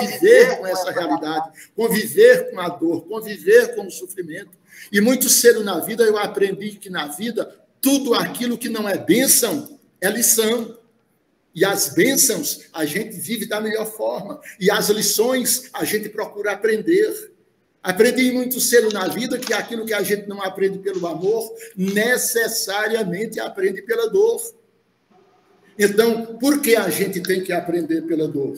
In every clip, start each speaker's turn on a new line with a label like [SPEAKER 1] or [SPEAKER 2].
[SPEAKER 1] conviver com essa realidade, conviver com a dor, conviver com o sofrimento. E muito cedo na vida eu aprendi que na vida tudo aquilo que não é bênção é lição. E as bênçãos a gente vive da melhor forma. E as lições a gente procura aprender. Aprendi muito cedo na vida que aquilo que a gente não aprende pelo amor, necessariamente aprende pela dor. Então, por que a gente tem que aprender pela dor?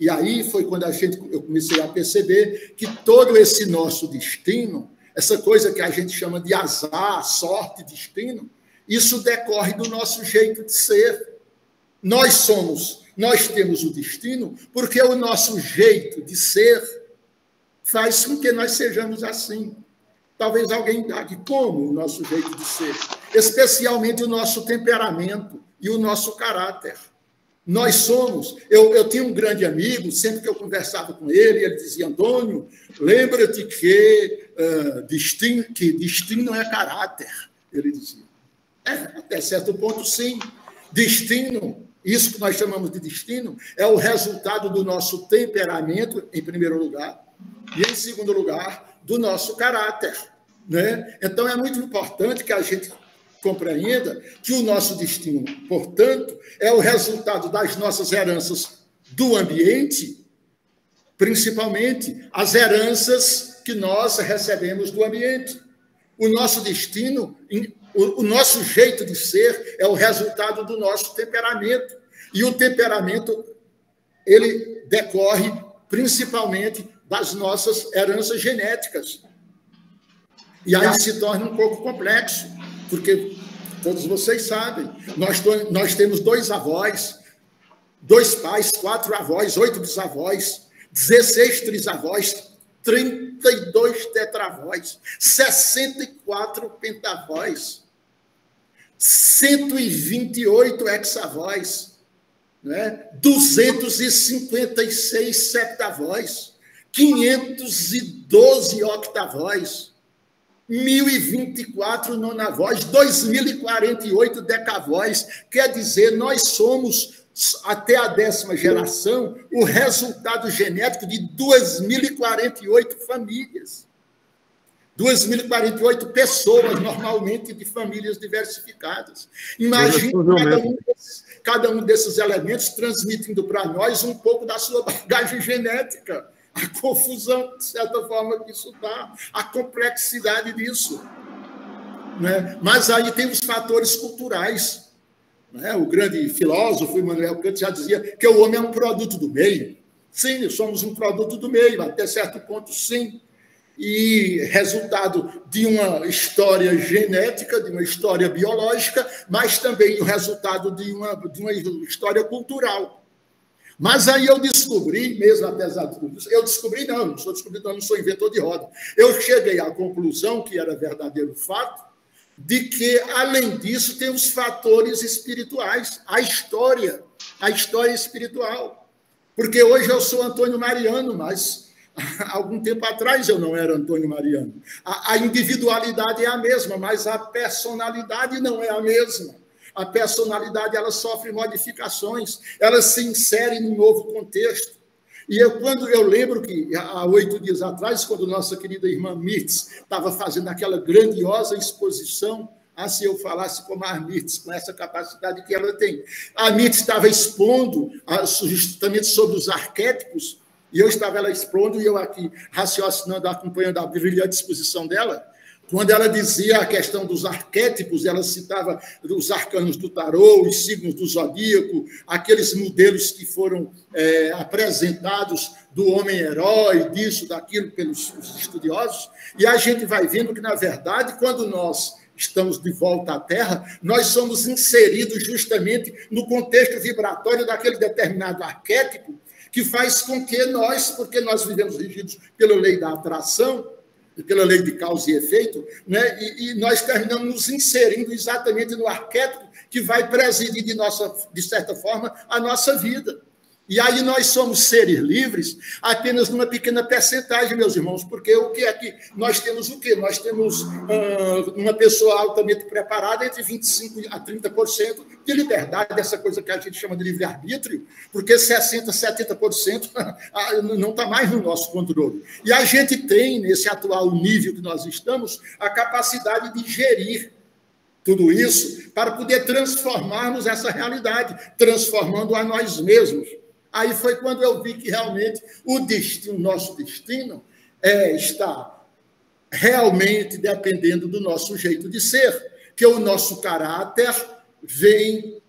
[SPEAKER 1] E aí foi quando a gente, eu comecei a perceber que todo esse nosso destino, essa coisa que a gente chama de azar, sorte, destino, isso decorre do nosso jeito de ser. Nós somos, nós temos o destino, porque o nosso jeito de ser faz com que nós sejamos assim. Talvez alguém diga como o nosso jeito de ser, especialmente o nosso temperamento e o nosso caráter. Nós somos. Eu, eu tinha um grande amigo, sempre que eu conversava com ele, ele dizia: Antônio, lembra-te que, uh, destino, que destino é caráter. Ele dizia. É, até certo ponto, sim. Destino, isso que nós chamamos de destino, é o resultado do nosso temperamento, em primeiro lugar, e, em segundo lugar, do nosso caráter. Né? Então, é muito importante que a gente compreenda que o nosso destino, portanto, é o resultado das nossas heranças do ambiente, principalmente as heranças que nós recebemos do ambiente. O nosso destino, o, nosso jeito de ser é o resultado do nosso temperamento. E o temperamento, ele decorre principalmente das nossas heranças genéticas. E aí se torna um pouco complexo, porque todos vocês sabem, nós, nós temos dois avós, dois pais, quatro avós, oito bisavós, 16 trisavós, 32 tetravós, 64 pentavós, 128 hexavós, né? 256 septavós, 512 octavós, 1024 nonavós, 2048 decavós. Quer dizer, nós somos, até a décima geração, o resultado genético de 2048 famílias. 2.048 pessoas, normalmente de famílias diversificadas. Imagine cada um, desses, cada um desses elementos transmitindo para nós um pouco da sua bagagem genética a confusão, de certa forma, que isso dá, a complexidade disso. Né? Mas aí tem os fatores culturais. Né? O grande filósofo Immanuel Kant já dizia que o homem é um produto do meio. Sim, somos um produto do meio, até certo ponto, sim. E resultado de uma história genética, de uma história biológica, mas também o resultado de uma, de uma história cultural. Mas aí eu descobri, mesmo apesar de tudo isso, eu descobri, não, não sou descobrindo, não sou inventor de roda. Eu cheguei à conclusão, que era verdadeiro fato, de que, além disso, tem os fatores espirituais, a história, a história espiritual. Porque hoje eu sou Antônio Mariano, mas algum tempo atrás eu não era Antônio Mariano. A, a individualidade é a mesma, mas a personalidade não é a mesma a personalidade ela sofre modificações, ela se insere num novo contexto. E eu, quando eu lembro que há oito dias atrás, quando nossa querida irmã Mirtz estava fazendo aquela grandiosa exposição, ah, se eu falasse como a Mirtz, com essa capacidade que ela tem. A Mirtz estava expondo ah, justamente sobre os arquétipos, e eu estava ela expondo, e eu aqui raciocinando, acompanhando a brilhante exposição dela, quando ela dizia a questão dos arquétipos, ela citava os arcanos do tarô, os signos do zodíaco, aqueles modelos que foram é, apresentados do homem-herói, disso, daquilo, pelos estudiosos, e a gente vai vendo que, na verdade, quando nós estamos de volta à Terra, nós somos inseridos justamente no contexto vibratório daquele determinado arquétipo que faz com que nós, porque nós vivemos regidos pela lei da atração, pela lei de causa e efeito, né? e, e nós terminamos nos inserindo exatamente no arquétipo que vai presidir, de, nossa, de certa forma, a nossa vida. E aí nós somos seres livres apenas numa pequena percentagem, meus irmãos, porque o que é que nós temos o quê? Nós temos uh, uma pessoa altamente preparada entre 25% a 30% de liberdade, dessa coisa que a gente chama de livre-arbítrio, porque 60%, 70% não está mais no nosso controle. E a gente tem, nesse atual nível que nós estamos, a capacidade de gerir tudo isso para poder transformarmos essa realidade, transformando a nós mesmos. Aí foi quando eu vi que realmente o destino, nosso destino, é, está realmente dependendo do nosso jeito de ser, que o nosso caráter vem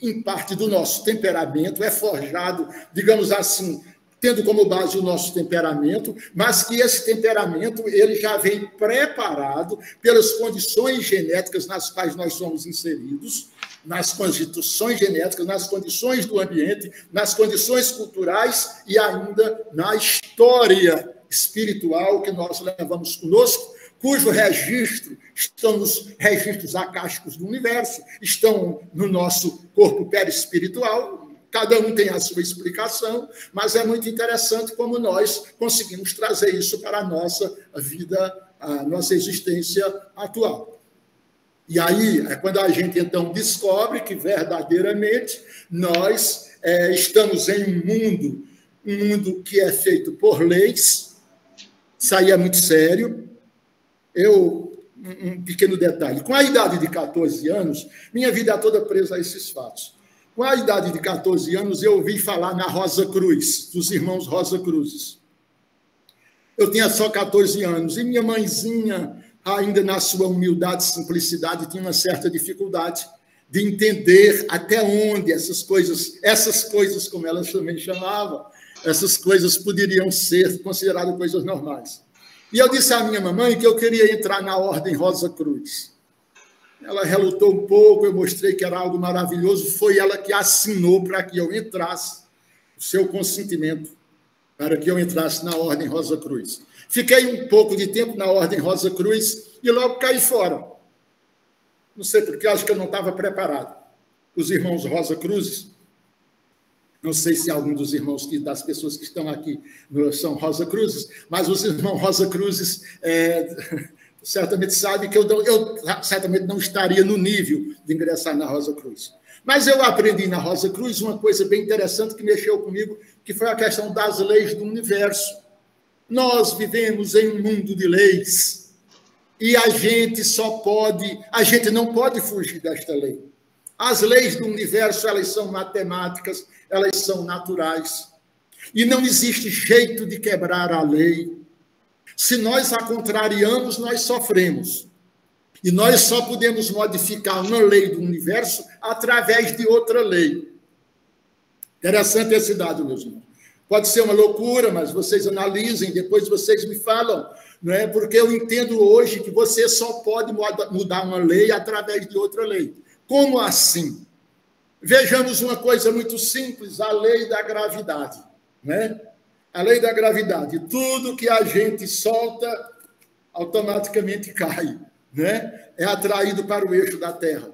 [SPEAKER 1] em parte do nosso temperamento, é forjado, digamos assim, tendo como base o nosso temperamento, mas que esse temperamento ele já vem preparado pelas condições genéticas nas quais nós somos inseridos, nas constituições genéticas, nas condições do ambiente, nas condições culturais e ainda na história espiritual que nós levamos conosco, cujo registro estão nos registros acásticos do universo, estão no nosso corpo perispiritual, cada um tem a sua explicação, mas é muito interessante como nós conseguimos trazer isso para a nossa vida, a nossa existência atual. E aí é quando a gente então descobre que verdadeiramente nós é, estamos em um mundo, um mundo que é feito por leis. Isso aí é muito sério. Eu, um pequeno detalhe: com a idade de 14 anos, minha vida toda presa a esses fatos. Com a idade de 14 anos, eu ouvi falar na Rosa Cruz, dos irmãos Rosa Cruzes. Eu tinha só 14 anos e minha mãezinha ainda na sua humildade e simplicidade, tinha uma certa dificuldade de entender até onde essas coisas, essas coisas, como elas também chamavam, essas coisas poderiam ser consideradas coisas normais. E eu disse à minha mamãe que eu queria entrar na Ordem Rosa Cruz. Ela relutou um pouco, eu mostrei que era algo maravilhoso, foi ela que assinou para que eu entrasse, o seu consentimento, para que eu entrasse na Ordem Rosa Cruz. Fiquei um pouco de tempo na Ordem Rosa Cruz e logo caí fora. Não sei porque, acho que eu não estava preparado. Os irmãos Rosa Cruzes, não sei se algum dos irmãos que, das pessoas que estão aqui são Rosa Cruzes, mas os irmãos Rosa Cruzes é, certamente sabem que eu, eu certamente não estaria no nível de ingressar na Rosa Cruz. Mas eu aprendi na Rosa Cruz uma coisa bem interessante que mexeu comigo, que foi a questão das leis do universo. Nós vivemos em um mundo de leis e a gente só pode, a gente não pode fugir desta lei. As leis do universo, elas são matemáticas, elas são naturais. E não existe jeito de quebrar a lei. Se nós a contrariamos, nós sofremos. E nós só podemos modificar uma lei do universo através de outra lei. Interessante esse dado, meus irmãos. Pode ser uma loucura, mas vocês analisem, depois vocês me falam, não é? Porque eu entendo hoje que você só pode mudar uma lei através de outra lei. Como assim? Vejamos uma coisa muito simples, a lei da gravidade, né? A lei da gravidade, tudo que a gente solta automaticamente cai, né? É atraído para o eixo da Terra.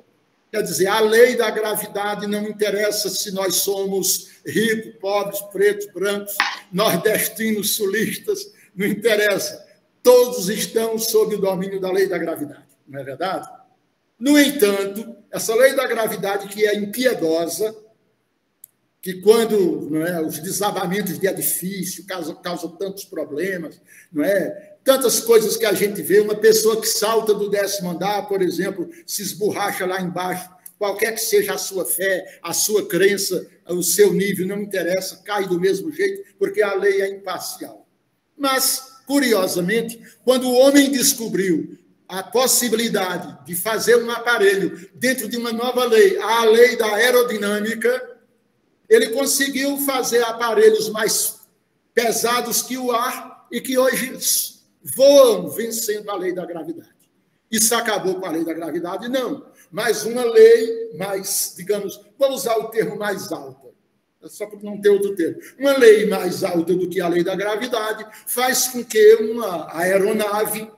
[SPEAKER 1] Quer dizer, a lei da gravidade não interessa se nós somos ricos, pobres, pretos, brancos, nordestinos, sulistas, não interessa. Todos estão sob o domínio da lei da gravidade, não é verdade? No entanto, essa lei da gravidade que é impiedosa, que quando é, os desabamentos de edifício causam, causam tantos problemas, não é? Tantas coisas que a gente vê, uma pessoa que salta do décimo andar, por exemplo, se esborracha lá embaixo, qualquer que seja a sua fé, a sua crença, o seu nível, não interessa, cai do mesmo jeito, porque a lei é imparcial. Mas, curiosamente, quando o homem descobriu a possibilidade de fazer um aparelho dentro de uma nova lei, a lei da aerodinâmica, ele conseguiu fazer aparelhos mais pesados que o ar e que hoje voam vencendo a lei da gravidade. Isso acabou com a lei da gravidade? Não. Mas uma lei mais, digamos, vou usar o termo mais alta, só para não ter outro termo. Uma lei mais alta do que a lei da gravidade faz com que uma aeronave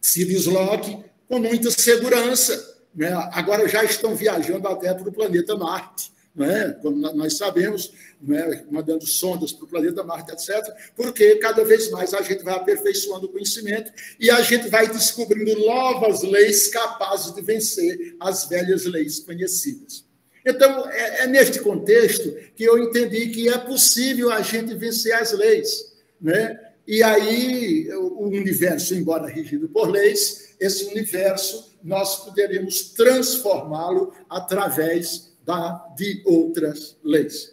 [SPEAKER 1] se desloque com muita segurança. Né? Agora já estão viajando até para o planeta Marte. É? como nós sabemos, é? mandando sondas para o planeta Marte, etc., porque cada vez mais a gente vai aperfeiçoando o conhecimento e a gente vai descobrindo novas leis capazes de vencer as velhas leis conhecidas. Então, é, é neste contexto que eu entendi que é possível a gente vencer as leis. Né? E aí, o universo, embora regido por leis, esse universo nós poderemos transformá-lo através da, de outras leis.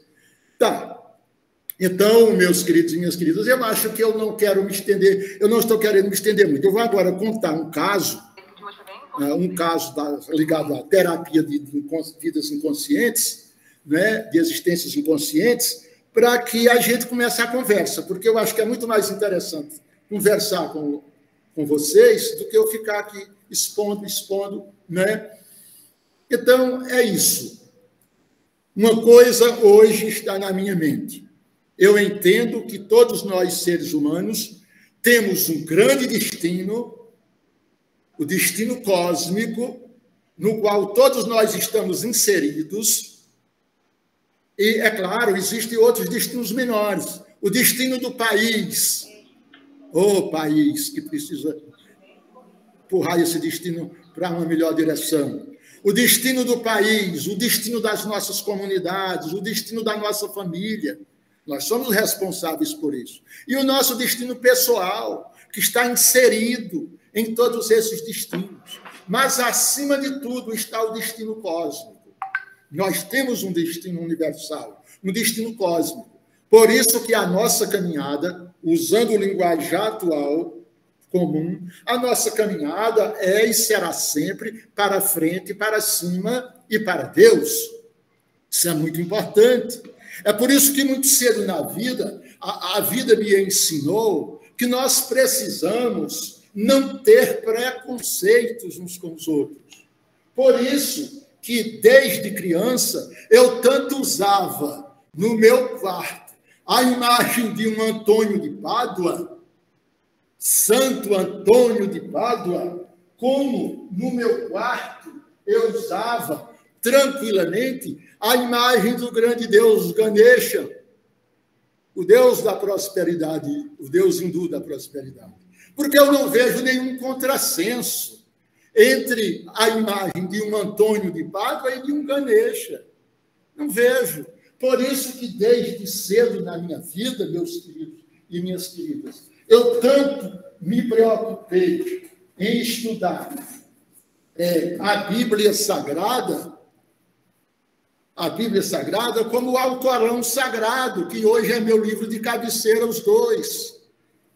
[SPEAKER 1] Tá. Então, meus queridos e minhas queridas, eu acho que eu não quero me estender, eu não estou querendo me estender muito. Eu vou agora contar um caso né, um caso da, ligado à terapia de, de vidas inconscientes, né, de existências inconscientes, para que a gente comece a conversa, porque eu acho que é muito mais interessante conversar com, com vocês do que eu ficar aqui expondo, expondo, né? Então, é isso. Uma coisa hoje está na minha mente. Eu entendo que todos nós, seres humanos, temos um grande destino o destino cósmico no qual todos nós estamos inseridos. E, é claro, existem outros destinos menores. O destino do país. O oh, país que precisa empurrar esse destino para uma melhor direção. O destino do país, o destino das nossas comunidades, o destino da nossa família. Nós somos responsáveis por isso. E o nosso destino pessoal, que está inserido em todos esses destinos. Mas, acima de tudo, está o destino cósmico. Nós temos um destino universal, um destino cósmico. Por isso que a nossa caminhada, usando o linguajar atual comum, a nossa caminhada é e será sempre para frente, para cima e para Deus. Isso é muito importante. É por isso que muito cedo na vida, a, a vida me ensinou que nós precisamos não ter preconceitos uns com os outros. Por isso que, desde criança, eu tanto usava no meu quarto a imagem de um Antônio de Pádua, Santo Antônio de Pádua, como no meu quarto eu usava tranquilamente a imagem do grande Deus Ganesha, o Deus da prosperidade, o Deus hindu da prosperidade porque eu não vejo nenhum contrassenso entre a imagem de um Antônio de Pádua e de um Ganesha. Não vejo. Por isso que desde cedo na minha vida, meus queridos e minhas queridas, eu tanto me preocupei em estudar é, a Bíblia Sagrada, a Bíblia Sagrada, como o Alcorão Sagrado, que hoje é meu livro de cabeceira, os dois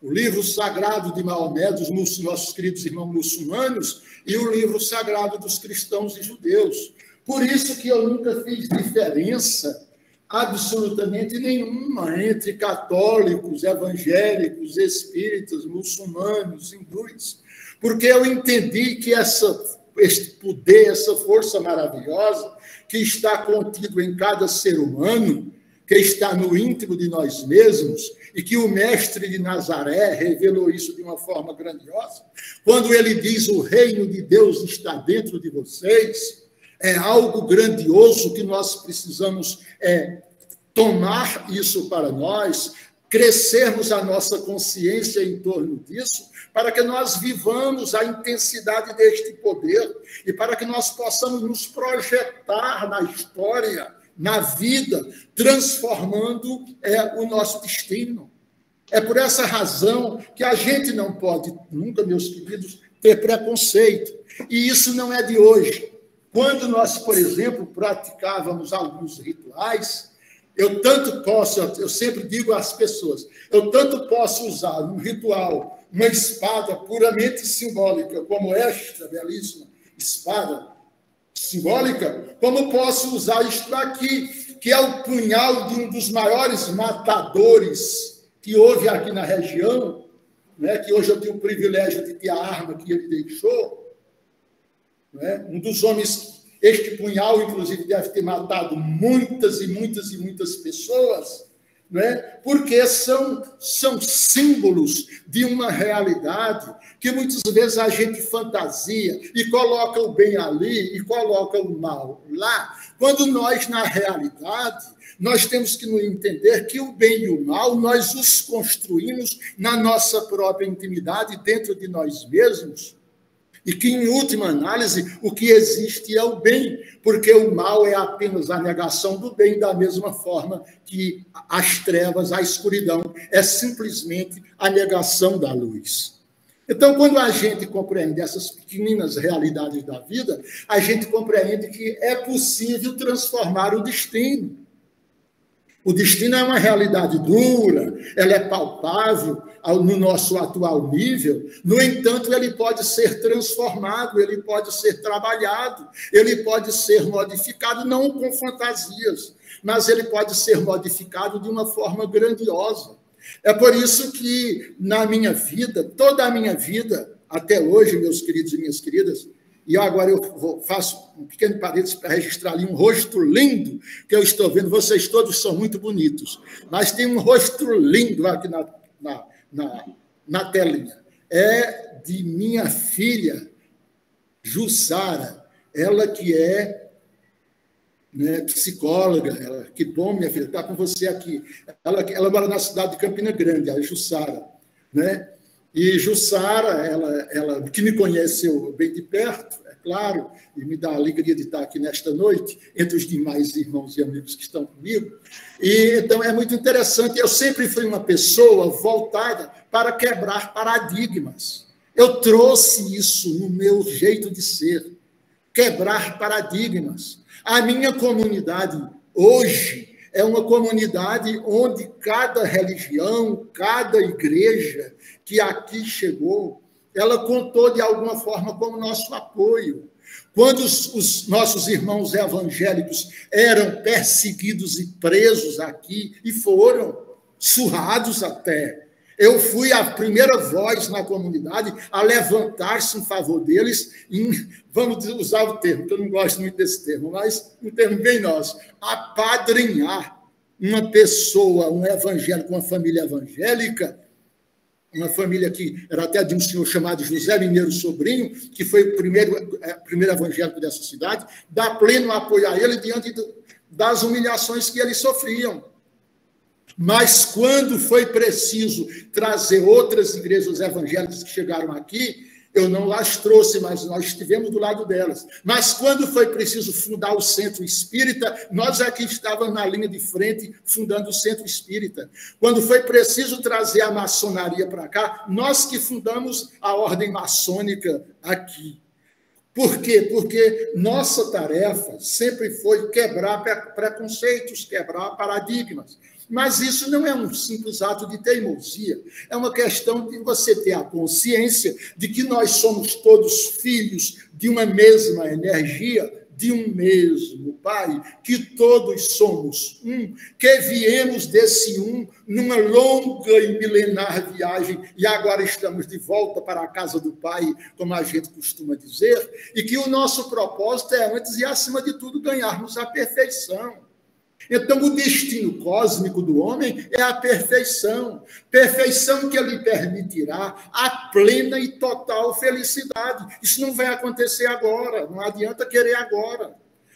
[SPEAKER 1] o livro sagrado de Maomé, dos nossos queridos irmãos muçulmanos, e o livro sagrado dos cristãos e judeus. Por isso que eu nunca fiz diferença absolutamente nenhuma entre católicos, evangélicos, espíritas, muçulmanos, hindus, porque eu entendi que essa, este poder, essa força maravilhosa que está contido em cada ser humano, que está no íntimo de nós mesmos, e que o mestre de Nazaré revelou isso de uma forma grandiosa, quando ele diz: O reino de Deus está dentro de vocês, é algo grandioso que nós precisamos é, tomar isso para nós, crescermos a nossa consciência em torno disso, para que nós vivamos a intensidade deste poder e para que nós possamos nos projetar na história na vida, transformando é, o nosso destino. É por essa razão que a gente não pode nunca, meus queridos, ter preconceito. E isso não é de hoje. Quando nós, por exemplo, praticávamos alguns rituais, eu tanto posso, eu sempre digo às pessoas, eu tanto posso usar um ritual, uma espada puramente simbólica, como esta belíssima espada, simbólica, como posso usar isto aqui, que é o punhal de um dos maiores matadores que houve aqui na região, né, que hoje eu tenho o privilégio de ter a arma que ele deixou. Né, um dos homens, este punhal, inclusive, deve ter matado muitas e muitas e muitas pessoas. né? porque são, são símbolos de uma realidade que muitas vezes a gente fantasia e coloca o bem ali e coloca o mal lá, quando nós, na realidade, nós temos que entender que o bem e o mal nós os construímos na nossa própria intimidade, dentro de nós mesmos e que, em última análise, o que existe é o bem, porque o mal é apenas a negação do bem, da mesma forma que as trevas, a escuridão, é simplesmente a negação da luz. Então, quando a gente compreende essas pequeninas realidades da vida, a gente compreende que é possível transformar o destino. O destino é uma realidade dura, ela é palpável no nosso atual nível, no entanto, ele pode ser transformado, ele pode ser trabalhado, ele pode ser modificado, não com fantasias, mas ele pode ser modificado de uma forma grandiosa. É por isso que, na minha vida, toda a minha vida, até hoje, meus queridos e minhas queridas, e agora eu vou, faço um pequeno parênteses para registrar ali um rosto lindo que eu estou vendo. Vocês todos são muito bonitos, mas tem um rosto lindo aqui na, na, na, na telinha. É de minha filha, Jussara, ela que é né, psicóloga, ela, que bom, minha filha, está com você aqui. Ela, ela mora na cidade de Campina Grande, a Jussara, né? E Jussara, ela, ela que me conheceu bem de perto, claro, e me dá a alegria de estar aqui nesta noite, entre os demais irmãos e amigos que estão comigo. E então é muito interessante. Eu sempre fui uma pessoa voltada para quebrar paradigmas. Eu trouxe isso no meu jeito de ser, quebrar paradigmas. A minha comunidade hoje é uma comunidade onde cada religião, cada igreja que aqui chegou, ela contou de alguma forma como nosso apoio. Quando os, os, nossos irmãos evangélicos eram perseguidos e presos aqui, e foram surrados até, eu fui a primeira voz na comunidade a levantar-se em favor deles, em, vamos usar o termo, que eu não gosto muito desse termo, mas um termo bem nosso, apadrinhar uma pessoa, um evangélico, uma família evangélica, uma família que era até de um senhor chamado José Mineiro Sobrinho, que foi o primeiro, é, primeiro evangélico dessa cidade, dá pleno apoio a ele diante do, das humilhações que eles sofriam. Mas quando foi preciso trazer outras igrejas evangélicas que chegaram aqui, eu não as trouxe, mas nós estivemos do lado delas. Mas quando foi preciso fundar o centro espírita, nós aqui estávamos na linha de frente fundando o centro espírita. Quando foi preciso trazer a maçonaria para cá, nós que fundamos a ordem maçônica aqui. Por quê? Porque nossa tarefa sempre foi quebrar preconceitos, quebrar paradigmas. Mas isso não é um simples ato de teimosia, é uma questão de você ter a consciência de que nós somos todos filhos de uma mesma energia, de um mesmo Pai, que todos somos um, que viemos desse um numa longa e milenar viagem e agora estamos de volta para a casa do Pai, como a gente costuma dizer, e que o nosso propósito é, antes e acima de tudo, ganharmos a perfeição. Então, o destino cósmico do homem é a perfeição, perfeição que lhe permitirá a plena e total felicidade. Isso não vai acontecer agora, não adianta querer agora.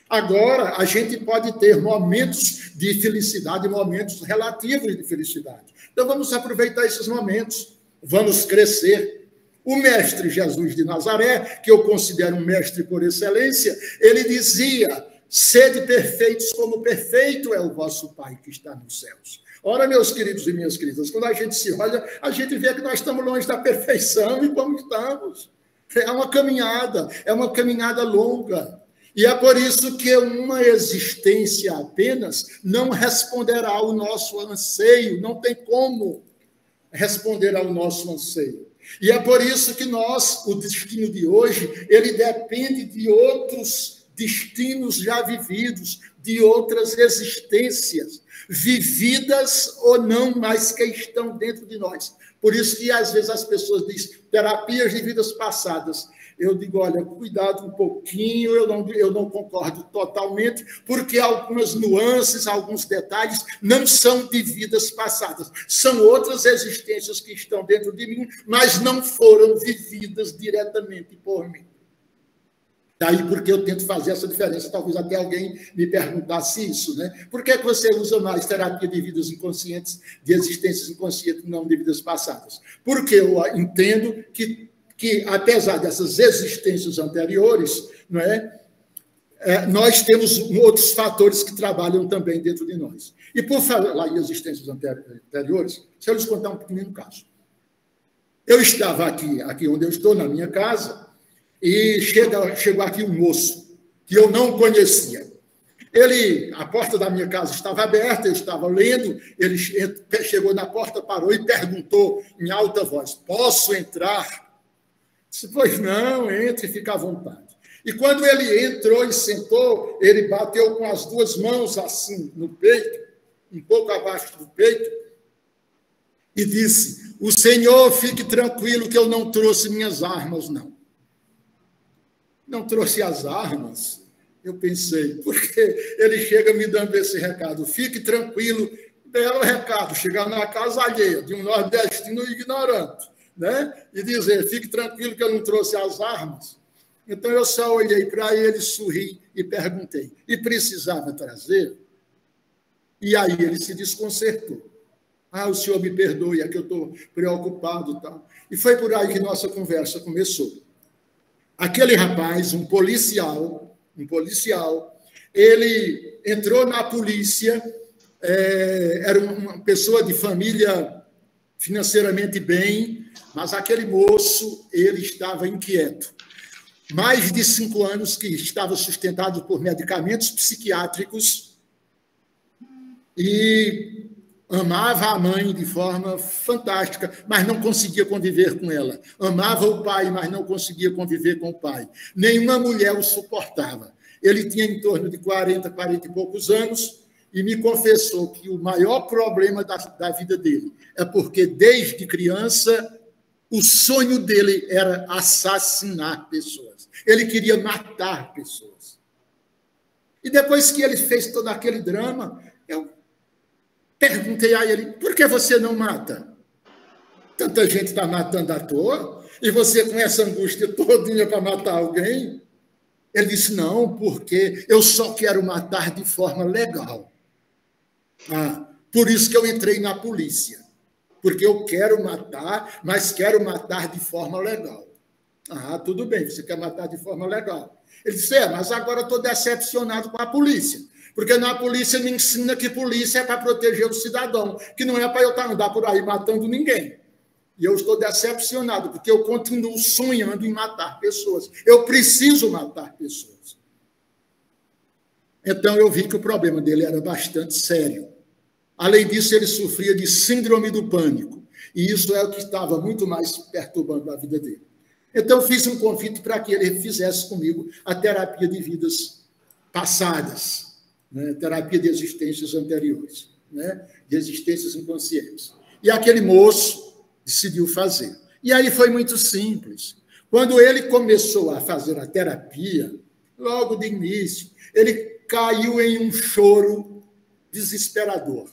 [SPEAKER 1] Agora, a gente pode ter momentos de felicidade, momentos relativos de felicidade. Então, vamos aproveitar esses momentos, vamos crescer. O mestre Jesus de Nazaré, que eu considero um mestre por excelência, ele dizia Sede perfeitos como perfeito é o vosso Pai que está nos céus. Ora, meus queridos e minhas queridas, quando a gente se olha, a gente vê que nós estamos longe da perfeição e como estamos. É uma caminhada, é uma caminhada longa. E é por isso que uma existência apenas não responderá ao nosso anseio, não tem como responder ao nosso anseio. E é por isso que nós, o destino de hoje, ele depende de outros destinos já vividos, de outras existências, vividas ou não, mas que estão dentro de nós. Por isso que às vezes as pessoas dizem terapias de vidas passadas. eu digo, olha, cuidado um pouquinho, eu não, eu não concordo totalmente, porque algumas nuances, alguns detalhes não são de vidas passadas, são outras existências que estão dentro de mim, mas não foram vividas diretamente por mim. Daí porque eu tento fazer essa diferença. Talvez até alguém me perguntasse isso, né? Por que, é que você usa mais terapia de vidas inconscientes, de existências inconscientes, não de vidas passadas? Porque eu entendo que, que apesar dessas existências anteriores, não é? É, nós temos outros fatores que trabalham também dentro de nós. E por falar em existências anteriores, deixa eu lhes contar um pequeno caso. Eu estava aqui, aqui onde eu estou, na minha casa, e chega, chegou aqui um moço que eu não conhecia. Ele, a porta da minha casa estava aberta, eu estava lendo, ele chegou na porta, parou e perguntou em alta voz: Posso entrar? Disse, pois não, entre, fica à vontade. E quando ele entrou e sentou, ele bateu com as duas mãos assim no peito, um pouco abaixo do peito, e disse: O Senhor fique tranquilo que eu não trouxe minhas armas, não não trouxe as armas. Eu pensei, porque ele chega me dando esse recado, fique tranquilo, belo recado, chegar na casa alheia de um nordestino ignorante, né? E dizer, fique tranquilo que eu não trouxe as armas. Então eu só olhei para ele, sorri e perguntei, e precisava trazer? E aí ele se desconcertou. Ah, o senhor me perdoe, é que eu estou preocupado. Tal. E foi por aí que nossa conversa começou. Aquele rapaz, um policial, um policial, ele entrou na polícia, é, era uma pessoa de família financeiramente bem, mas aquele moço, ele estava inquieto. Mais de cinco anos que estava sustentado por medicamentos psiquiátricos e Amava a mãe de forma fantástica, mas não conseguia conviver com ela. Amava o pai, mas não conseguia conviver com o pai. Nenhuma mulher o suportava. Ele tinha em torno de 40, 40 e poucos anos e me confessou que o maior problema da, da vida dele é porque, desde criança, o sonho dele era assassinar pessoas. Ele queria matar pessoas. E depois que ele fez todo aquele drama, eu Perguntei a ele: por que você não mata? Tanta gente está matando à toa, e você com essa angústia todinha para matar alguém? Ele disse: não, porque eu só quero matar de forma legal. Ah, por isso que eu entrei na polícia. Porque eu quero matar, mas quero matar de forma legal. Ah, tudo bem, você quer matar de forma legal. Ele disse: é, mas agora estou decepcionado com a polícia. Porque na polícia me ensina que polícia é para proteger o cidadão, que não é para eu estar andar por aí matando ninguém. E eu estou decepcionado, porque eu continuo sonhando em matar pessoas. Eu preciso matar pessoas. Então eu vi que o problema dele era bastante sério. Além disso, ele sofria de síndrome do pânico. E isso é o que estava muito mais perturbando a vida dele. Então, fiz um convite para que ele fizesse comigo a terapia de vidas passadas né? terapia de existências anteriores, né? de existências inconscientes. E aquele moço decidiu fazer. E aí foi muito simples. Quando ele começou a fazer a terapia, logo de início, ele caiu em um choro desesperador.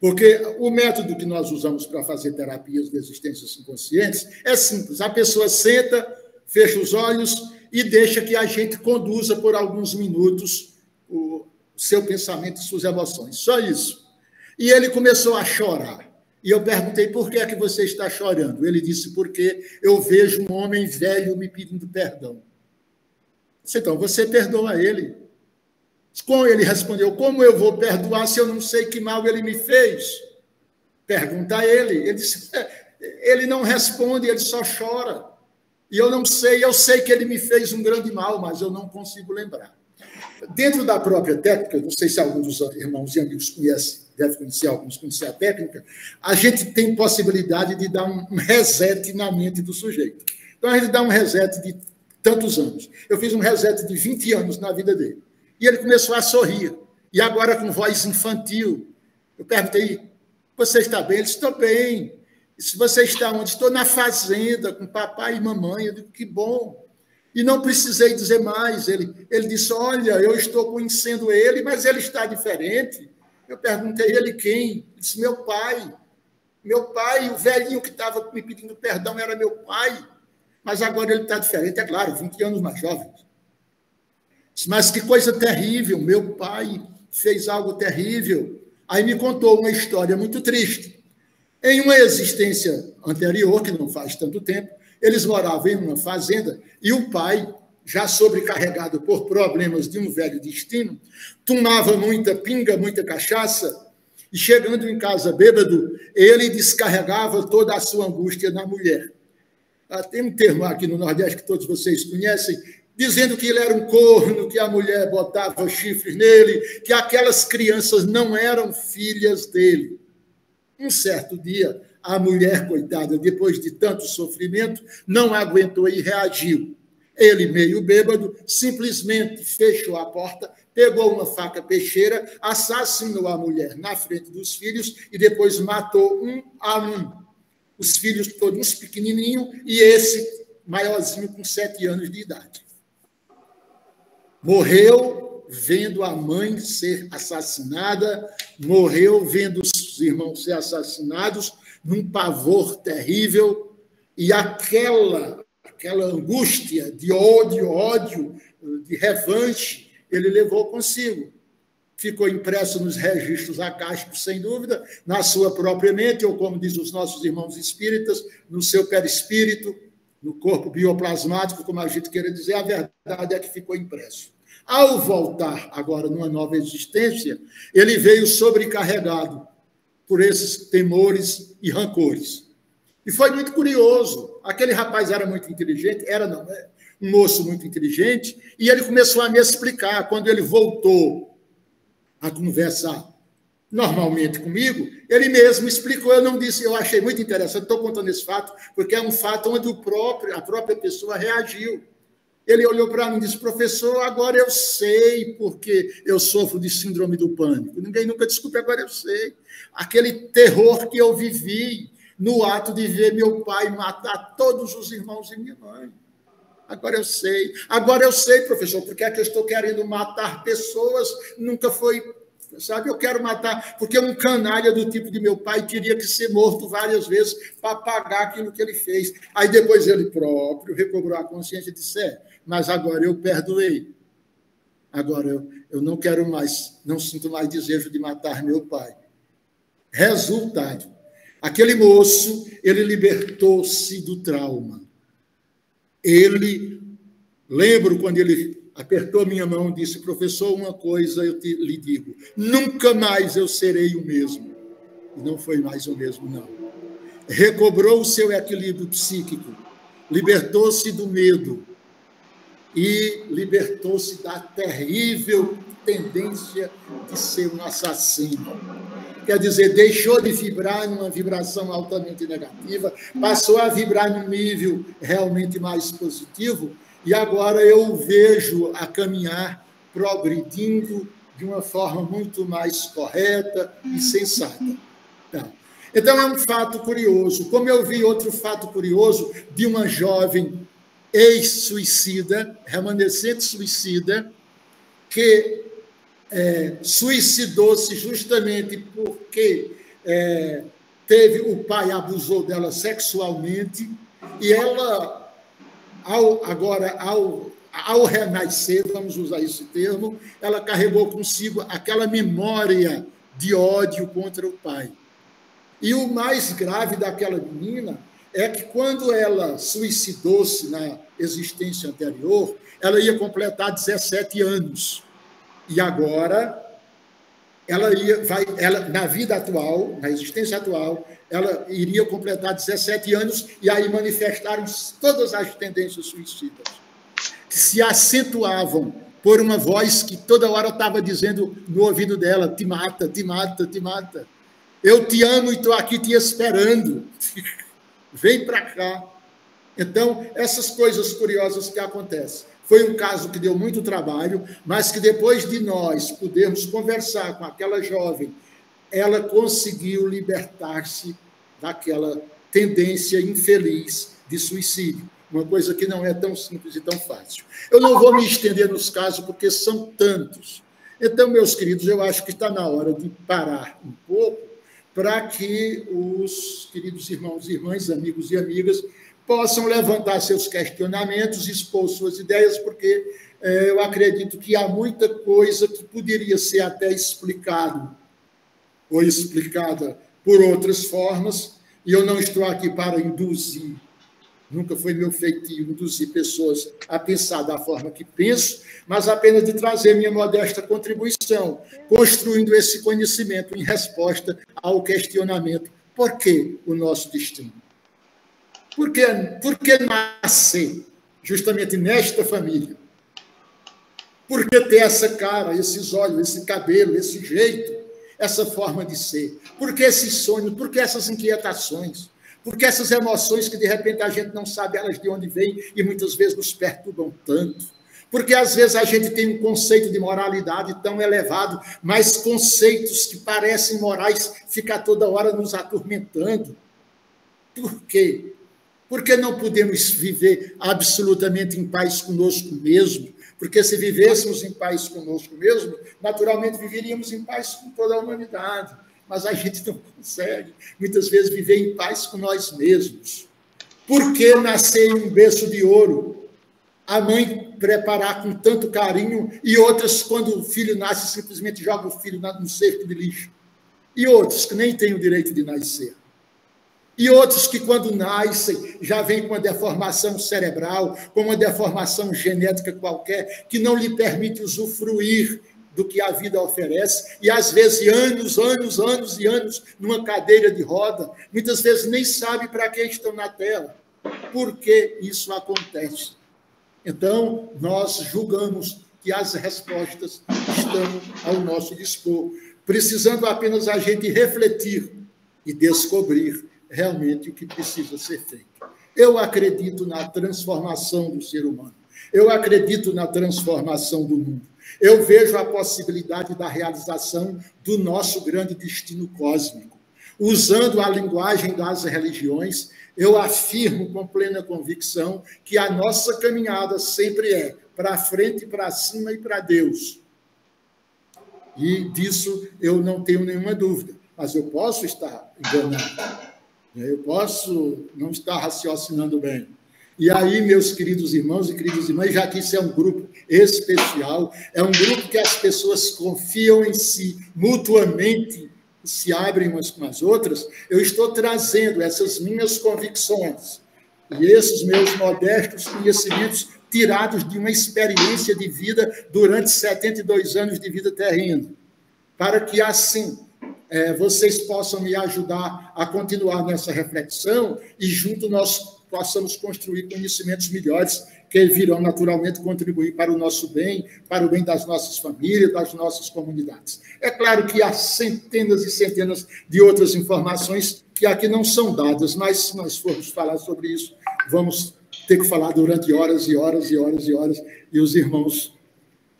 [SPEAKER 1] Porque o método que nós usamos para fazer terapias de existências inconscientes é simples. A pessoa senta, fecha os olhos e deixa que a gente conduza por alguns minutos o seu pensamento e suas emoções. Só isso. E ele começou a chorar. E eu perguntei, por que é que você está chorando? Ele disse, porque eu vejo um homem velho me pedindo perdão. Então, você perdoa ele. Como ele respondeu, como eu vou perdoar se eu não sei que mal ele me fez? Pergunta a ele. Ele disse, ele não responde, ele só chora. E eu não sei, eu sei que ele me fez um grande mal, mas eu não consigo lembrar. Dentro da própria técnica, não sei se alguns dos irmãos e amigos conhecem, deve conhecer, alguns conhecer a técnica, a gente tem possibilidade de dar um reset na mente do sujeito. Então, a gente dá um reset de tantos anos. Eu fiz um reset de 20 anos na vida dele. E ele começou a sorrir. E agora com voz infantil. Eu perguntei, você está bem? Ele disse, estou bem. E se você está onde? Estou na fazenda com papai e mamãe. Eu digo, que bom. E não precisei dizer mais. Ele, ele disse: Olha, eu estou conhecendo ele, mas ele está diferente. Eu perguntei ele quem? Ele disse: Meu pai. Meu pai, o velhinho que estava me pedindo perdão era meu pai. Mas agora ele está diferente, é claro, 20 anos mais jovem. Mas que coisa terrível, meu pai fez algo terrível. Aí me contou uma história muito triste. Em uma existência anterior, que não faz tanto tempo, eles moravam em uma fazenda e o pai, já sobrecarregado por problemas de um velho destino, tomava muita pinga, muita cachaça, e chegando em casa bêbado, ele descarregava toda a sua angústia na mulher. Ah, tem um termo aqui no Nordeste que todos vocês conhecem, dizendo que ele era um corno, que a mulher botava chifres nele, que aquelas crianças não eram filhas dele. Um certo dia, a mulher, coitada, depois de tanto sofrimento, não aguentou e reagiu. Ele, meio bêbado, simplesmente fechou a porta, pegou uma faca peixeira, assassinou a mulher na frente dos filhos e depois matou um a um. Os filhos todos pequenininhos e esse maiorzinho com sete anos de idade. Morreu vendo a mãe ser assassinada, morreu vendo os irmãos ser assassinados, num pavor terrível, e aquela, aquela angústia de ódio, ódio, de revanche, ele levou consigo. Ficou impresso nos registros acásticos, sem dúvida, na sua própria mente, ou como diz os nossos irmãos espíritas, no seu perispírito, no corpo bioplasmático, como a gente queira dizer, a verdade é que ficou impresso. Ao voltar agora numa nova existência, ele veio sobrecarregado por esses temores e rancores. E foi muito curioso. Aquele rapaz era muito inteligente, era não, é um moço muito inteligente, e ele começou a me explicar. Quando ele voltou a conversar normalmente comigo, ele mesmo explicou. Eu não disse, eu achei muito interessante, estou contando esse fato, porque é um fato onde o próprio, a própria pessoa reagiu. Ele olhou para mim e disse: professor, agora eu sei porque eu sofro de síndrome do pânico. Ninguém nunca desculpe, agora eu sei. Aquele terror que eu vivi no ato de ver meu pai matar todos os irmãos e minha mãe. Agora eu sei. Agora eu sei, professor, porque é que eu estou querendo matar pessoas, nunca foi sabe? Eu quero matar, porque um canalha do tipo de meu pai teria que ser morto várias vezes para pagar aquilo que ele fez. Aí depois ele próprio recobrou a consciência e disse: é, mas agora eu perdoei. Agora eu, eu não quero mais, não sinto mais desejo de matar meu pai. Resultado: aquele moço, ele libertou-se do trauma. Ele, lembro quando ele apertou minha mão e disse: Professor, uma coisa eu te, lhe digo: nunca mais eu serei o mesmo. E não foi mais o mesmo, não. Recobrou o seu equilíbrio psíquico, libertou-se do medo e libertou-se da terrível tendência de ser um assassino. Quer dizer, deixou de vibrar numa vibração altamente negativa, passou a vibrar num nível realmente mais positivo e agora eu vejo a caminhar progredindo de uma forma muito mais correta e sensata. Tá. Então, é um fato curioso. Como eu vi outro fato curioso de uma jovem ex-suicida, remanescente suicida, que é, suicidou-se justamente porque é, teve o pai abusou dela sexualmente e ela ao, agora, ao, ao renascer, vamos usar esse termo, ela carregou consigo aquela memória de ódio contra o pai. E o mais grave daquela menina é que quando ela suicidou-se na existência anterior, ela ia completar 17 anos. E agora ela ia vai ela na vida atual, na existência atual, ela iria completar 17 anos e aí manifestaram todas as tendências suicidas, que se acentuavam por uma voz que toda hora estava dizendo no ouvido dela: te mata, te mata, te mata. Eu te amo e estou aqui te esperando. Vem para cá. Então, essas coisas curiosas que acontecem. Foi um caso que deu muito trabalho, mas que depois de nós podermos conversar com aquela jovem ela conseguiu libertar-se daquela tendência infeliz de suicídio. Uma coisa que não é tão simples e tão fácil. Eu não vou me estender nos casos, porque são tantos. Então, meus queridos, eu acho que está na hora de parar um pouco para que os queridos irmãos e irmãs, amigos e amigas, possam levantar seus questionamentos, expor suas ideias, porque é, eu acredito que há muita coisa que poderia ser até explicado ou explicada por outras formas, e eu não estou aqui para induzir Nunca foi meu feitio induzir pessoas a pensar da forma que penso, mas apenas de trazer minha modesta contribuição, construindo esse conhecimento em resposta ao questionamento: por que o nosso destino? Por que, por que nascer justamente nesta família? Por que ter essa cara, esses olhos, esse cabelo, esse jeito, essa forma de ser? Por que esses sonhos? Por que essas inquietações? Porque essas emoções que de repente a gente não sabe elas de onde vêm e muitas vezes nos perturbam tanto. Porque às vezes a gente tem um conceito de moralidade tão elevado, mas conceitos que parecem morais ficam toda hora nos atormentando. Por quê? Porque não podemos viver absolutamente em paz conosco mesmo? Porque se vivêssemos em paz conosco mesmo, naturalmente viveríamos em paz com toda a humanidade mas a gente não consegue, muitas vezes, viver em paz com nós mesmos. Por que nascer em um berço de ouro? A mãe preparar com tanto carinho e outras, quando o filho nasce, simplesmente joga o filho no cerco de lixo. E outros que nem têm o direito de nascer. E outros que, quando nascem, já vêm com uma deformação cerebral, com uma deformação genética qualquer, que não lhe permite usufruir do que a vida oferece, e às vezes anos, anos, anos e anos numa cadeira de roda, muitas vezes nem sabe para que estão na Terra. Por que isso acontece? Então, nós julgamos que as respostas estão ao nosso dispor, precisando apenas a gente refletir e descobrir realmente o que precisa ser feito. Eu acredito na transformação do ser humano. Eu acredito na transformação do mundo. Eu vejo a possibilidade da realização do nosso grande destino cósmico. Usando a linguagem das religiões, eu afirmo com plena convicção que a nossa caminhada sempre é para frente, para cima e para Deus. E disso eu não tenho nenhuma dúvida, mas eu posso estar enganado. Eu posso não estar raciocinando bem. E aí, meus queridos irmãos e queridas irmãs, já que isso é um grupo especial, é um grupo que as pessoas confiam em si mutuamente, se abrem umas com as outras, eu estou trazendo essas minhas convicções e esses meus modestos conhecimentos tirados de uma experiência de vida durante 72 anos de vida terrena, para que assim é, vocês possam me ajudar a continuar nessa reflexão e junto nós possamos construir conhecimentos melhores que virão naturalmente contribuir para o nosso bem, para o bem das nossas famílias, das nossas comunidades. É claro que há centenas e centenas de outras informações que aqui não são dadas, mas se nós formos falar sobre isso, vamos ter que falar durante horas e horas e horas e horas, e os irmãos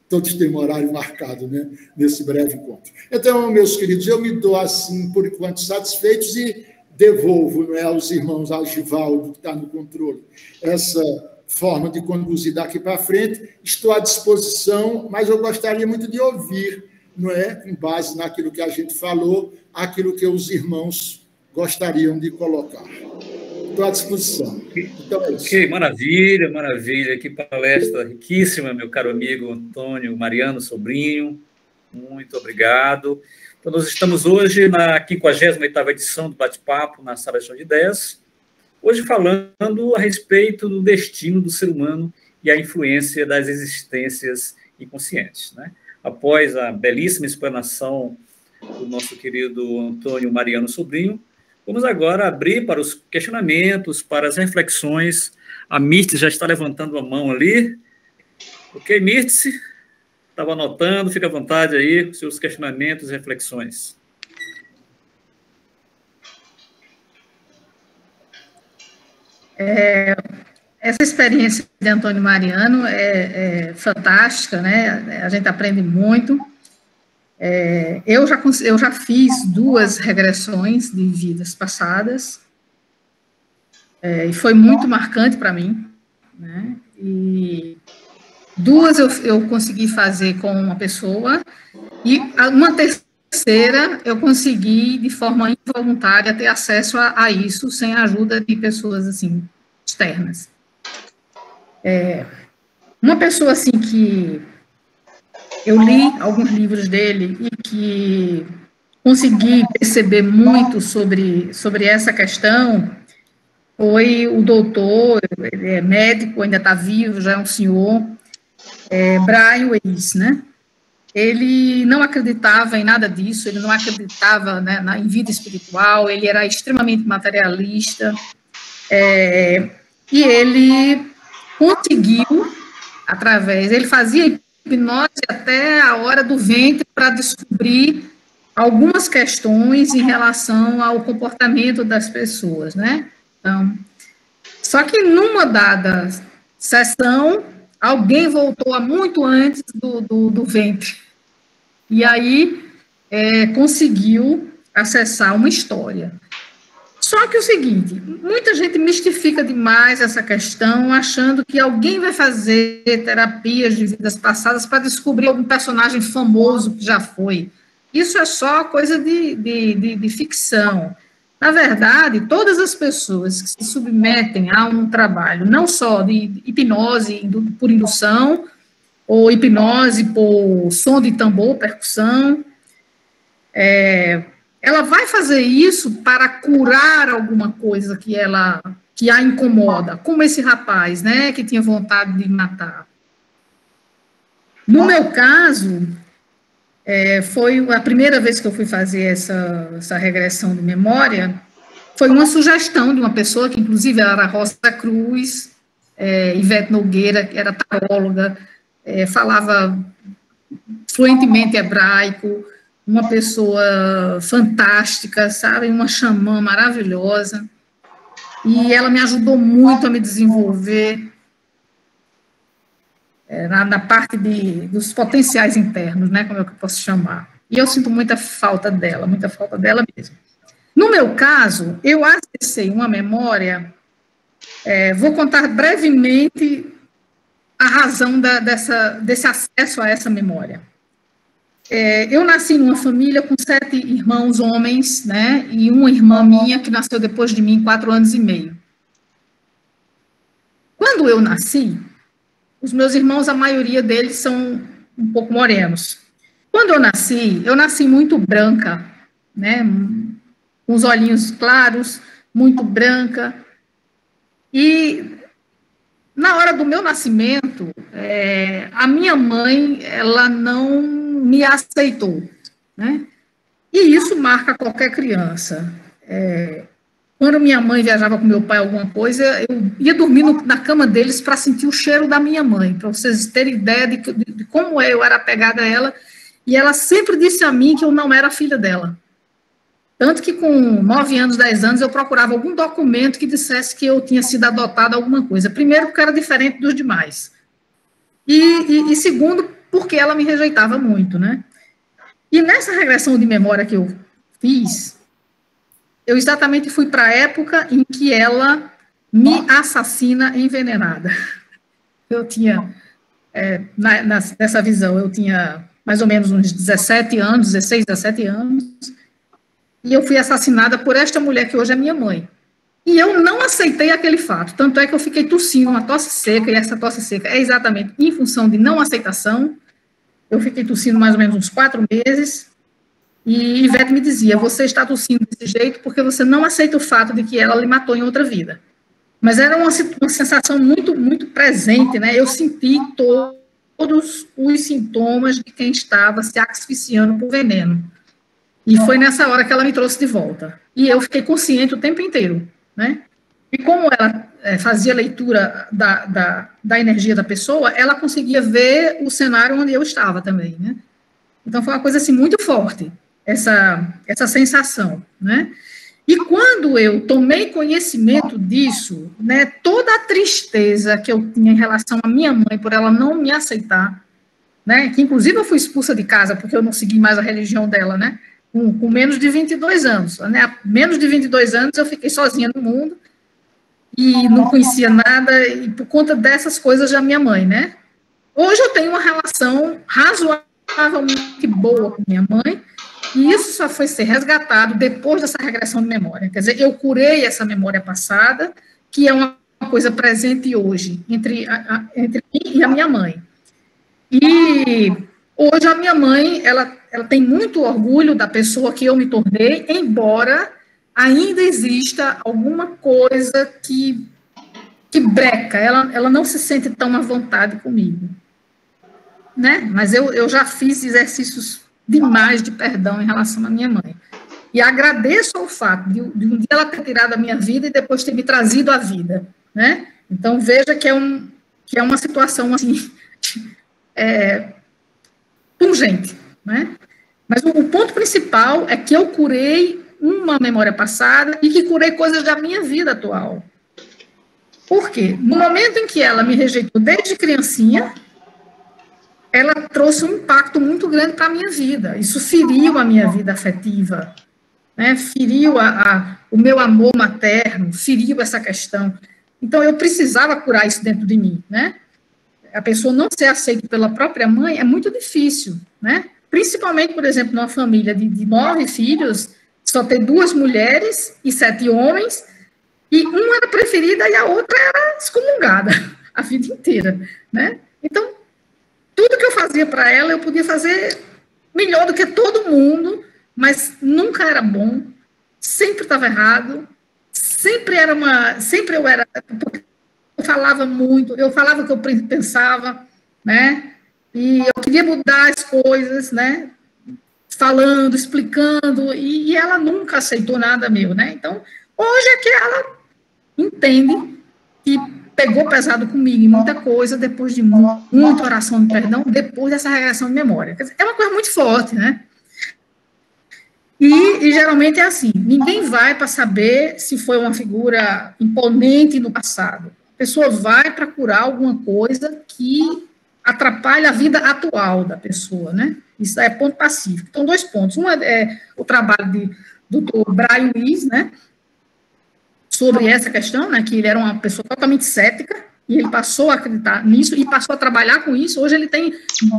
[SPEAKER 1] todos têm um horário marcado né, nesse breve encontro. Então, meus queridos, eu me dou assim, por enquanto, satisfeitos e devolvo não é, aos irmãos, ao Givaldo, que está no controle, essa forma de conduzir daqui para frente. Estou à disposição, mas eu gostaria muito de ouvir, não é, com base naquilo que a gente falou, aquilo que os irmãos gostariam de colocar. Estou à disposição.
[SPEAKER 2] Então é isso. Ok, maravilha, maravilha. Que palestra riquíssima, meu caro amigo Antônio Mariano Sobrinho. Muito obrigado. Então, nós estamos hoje na 58ª edição do Bate-Papo na Sala de Ideias, hoje falando a respeito do destino do ser humano e a influência das existências inconscientes. Né? Após a belíssima explanação do nosso querido Antônio Mariano Sobrinho, vamos agora abrir para os questionamentos, para as reflexões. A Mirtz já está levantando a mão ali. Ok, Mirtz? Estava anotando, fica à vontade aí, seus questionamentos e reflexões.
[SPEAKER 3] É, essa experiência de Antônio Mariano é, é, fantástica, né? A gente aprende muito. É, eu, já, eu já fiz duas regressões de vidas passadas é, e foi muito marcante para mim, né? E duas eu, eu consegui fazer com uma pessoa, e uma terceira eu consegui, de forma involuntária, ter acesso a, a isso, sem a ajuda de pessoas, assim, externas. É, uma pessoa, assim, que eu li alguns livros dele e que consegui perceber muito sobre, sobre essa questão foi o doutor, ele é médico, ainda está vivo, já é um senhor, é, Brian Weiss, né? Ele não acreditava em nada disso, ele não acreditava né, na, em vida espiritual, ele era extremamente materialista, é, e ele conseguiu, através, ele fazia hipnose até a hora do ventre para descobrir algumas questões em relação ao comportamento das pessoas, né? Então, só que numa dada sessão, alguém voltou a muito antes do, do, do ventre. E aí é, conseguiu acessar uma história. Só que o seguinte, muita gente mistifica demais essa questão, achando que alguém vai fazer terapias de vidas passadas para descobrir algum personagem famoso que já foi. Isso é só coisa de, de, de, de ficção. Na verdade, todas as pessoas que se submetem a um trabalho, não só de hipnose por indução, ou hipnose por som de tambor, percussão, é, ela vai fazer isso para curar alguma coisa que ela que a incomoda, como esse rapaz, né, que tinha vontade de matar. No meu caso, é, foi a primeira vez que eu fui fazer essa, essa regressão de memória, foi uma sugestão de uma pessoa que, inclusive, era Rosa Cruz, é, Ivete Nogueira, que era taróloga, é, falava fluentemente hebraico, uma pessoa fantástica, sabe? Uma xamã maravilhosa. E ela me ajudou muito a me desenvolver é, na, na, parte de, dos potenciais internos, né? Como é que eu posso chamar? E eu sinto muita falta dela, muita falta dela mesmo. No meu caso, eu acessei uma memória, é, vou contar brevemente a razão da, dessa, desse acesso a essa memória. É, eu nasci numa família com sete irmãos homens, né, e uma irmã minha que nasceu depois de mim, quatro anos e meio. Quando eu nasci, os meus irmãos, a maioria deles são um pouco morenos. Quando eu nasci, eu nasci muito branca, né, com os olhinhos claros, muito branca. E na hora do meu nascimento, é, a minha mãe, ela não me aceitou, né? E isso marca qualquer criança. É, quando minha mãe viajava com meu pai alguma coisa, eu ia dormir no, na cama deles para sentir o cheiro da minha mãe, para vocês terem ideia de, de, de como eu era apegada a ela. E ela sempre disse a mim que eu não era filha dela. Tanto que com nove anos, dez anos, eu procurava algum documento que dissesse que eu tinha sido adotada alguma coisa. Primeiro, porque era diferente dos demais. E, e, e segundo, porque ela me rejeitava muito, né? E nessa regressão de memória que eu fiz, eu exatamente fui para a época em que ela me assassina envenenada. Eu tinha, é, na, nessa visão, eu tinha mais ou menos uns 17 anos, 16, 17 anos, e eu fui assassinada por esta mulher que hoje é minha mãe. E eu não aceitei aquele fato, tanto é que eu fiquei tossindo, uma tosse seca, e essa tosse seca é exatamente em função de não aceitação, eu fiquei tossindo mais ou menos uns quatro meses, e Ivete me dizia: Você está tossindo desse jeito porque você não aceita o fato de que ela lhe matou em outra vida. Mas era uma, uma sensação muito, muito presente, né? Eu senti to todos os sintomas de quem estava se asfixiando por veneno. E foi nessa hora que ela me trouxe de volta. E eu fiquei consciente o tempo inteiro, né? E como ela é, fazia leitura da, da, da, energia da pessoa, ela conseguia ver o cenário onde eu estava também, né? Então foi uma coisa assim muito forte essa essa sensação, né? E quando eu tomei conhecimento disso, né, toda a tristeza que eu tinha em relação à minha mãe por ela não me aceitar, né, que inclusive eu fui expulsa de casa porque eu não segui mais a religião dela, né, com, com menos de 22 anos, né, menos de 22 anos eu fiquei sozinha no mundo, e não conhecia nada, e por conta dessas coisas da minha mãe, né? Hoje eu tenho uma relação razoavelmente boa com minha mãe, e isso só foi ser resgatado depois dessa regressão de memória. Quer dizer, eu curei essa memória passada, que é uma coisa presente hoje, entre, a, entre mim e a minha mãe. E hoje a minha mãe, ela, ela tem muito orgulho da pessoa que eu me tornei, embora ainda exista alguma coisa que, que breca, ela, ela não se sente tão à vontade comigo. Né? Mas eu, eu já fiz exercícios demais de perdão em relação à minha mãe. E agradeço ao fato de, de um dia ela ter tirado a minha vida e depois ter me trazido a vida. Né? Então, veja que é, um, que é uma situação assim, é, pungente. Né? Mas o, o ponto principal é que eu curei uma memória passada e que curei coisas da minha vida atual. Por quê? No momento em que ela me rejeitou desde criancinha, ela trouxe um impacto muito grande para a minha vida. Isso feriu a minha vida afetiva, né? feriu a, a, o meu amor materno, feriu essa questão. Então, eu precisava curar isso dentro de mim, né? A pessoa não ser aceita pela própria mãe é muito difícil, né? Principalmente, por exemplo, numa família de, de nove filhos, só ter duas mulheres e sete homens, e uma era preferida e a outra era excomungada a vida inteira, né? Então, tudo que eu fazia para ela, eu podia fazer melhor do que todo mundo, mas nunca era bom, sempre estava errado, sempre era uma, sempre eu era, eu falava muito, eu falava o que eu pensava, né? E eu queria mudar as coisas, né? falando, explicando, e, e, ela nunca aceitou nada meu, né? Então, hoje é que ela entende que pegou pesado comigo em muita coisa, depois de muita oração de perdão, depois dessa regressão de memória. É uma coisa muito forte, né? E, e geralmente é assim: ninguém vai para saber se foi uma figura imponente no passado. A pessoa vai para curar alguma coisa que atrapalha a vida atual da pessoa, né? Isso é ponto pacífico. Então, dois pontos. Um é, é o trabalho de, do doutor Brian Weiss, né? Sobre essa questão, né? Que ele era uma pessoa totalmente cética, e ele passou a acreditar nisso e passou a trabalhar com isso. Hoje ele tem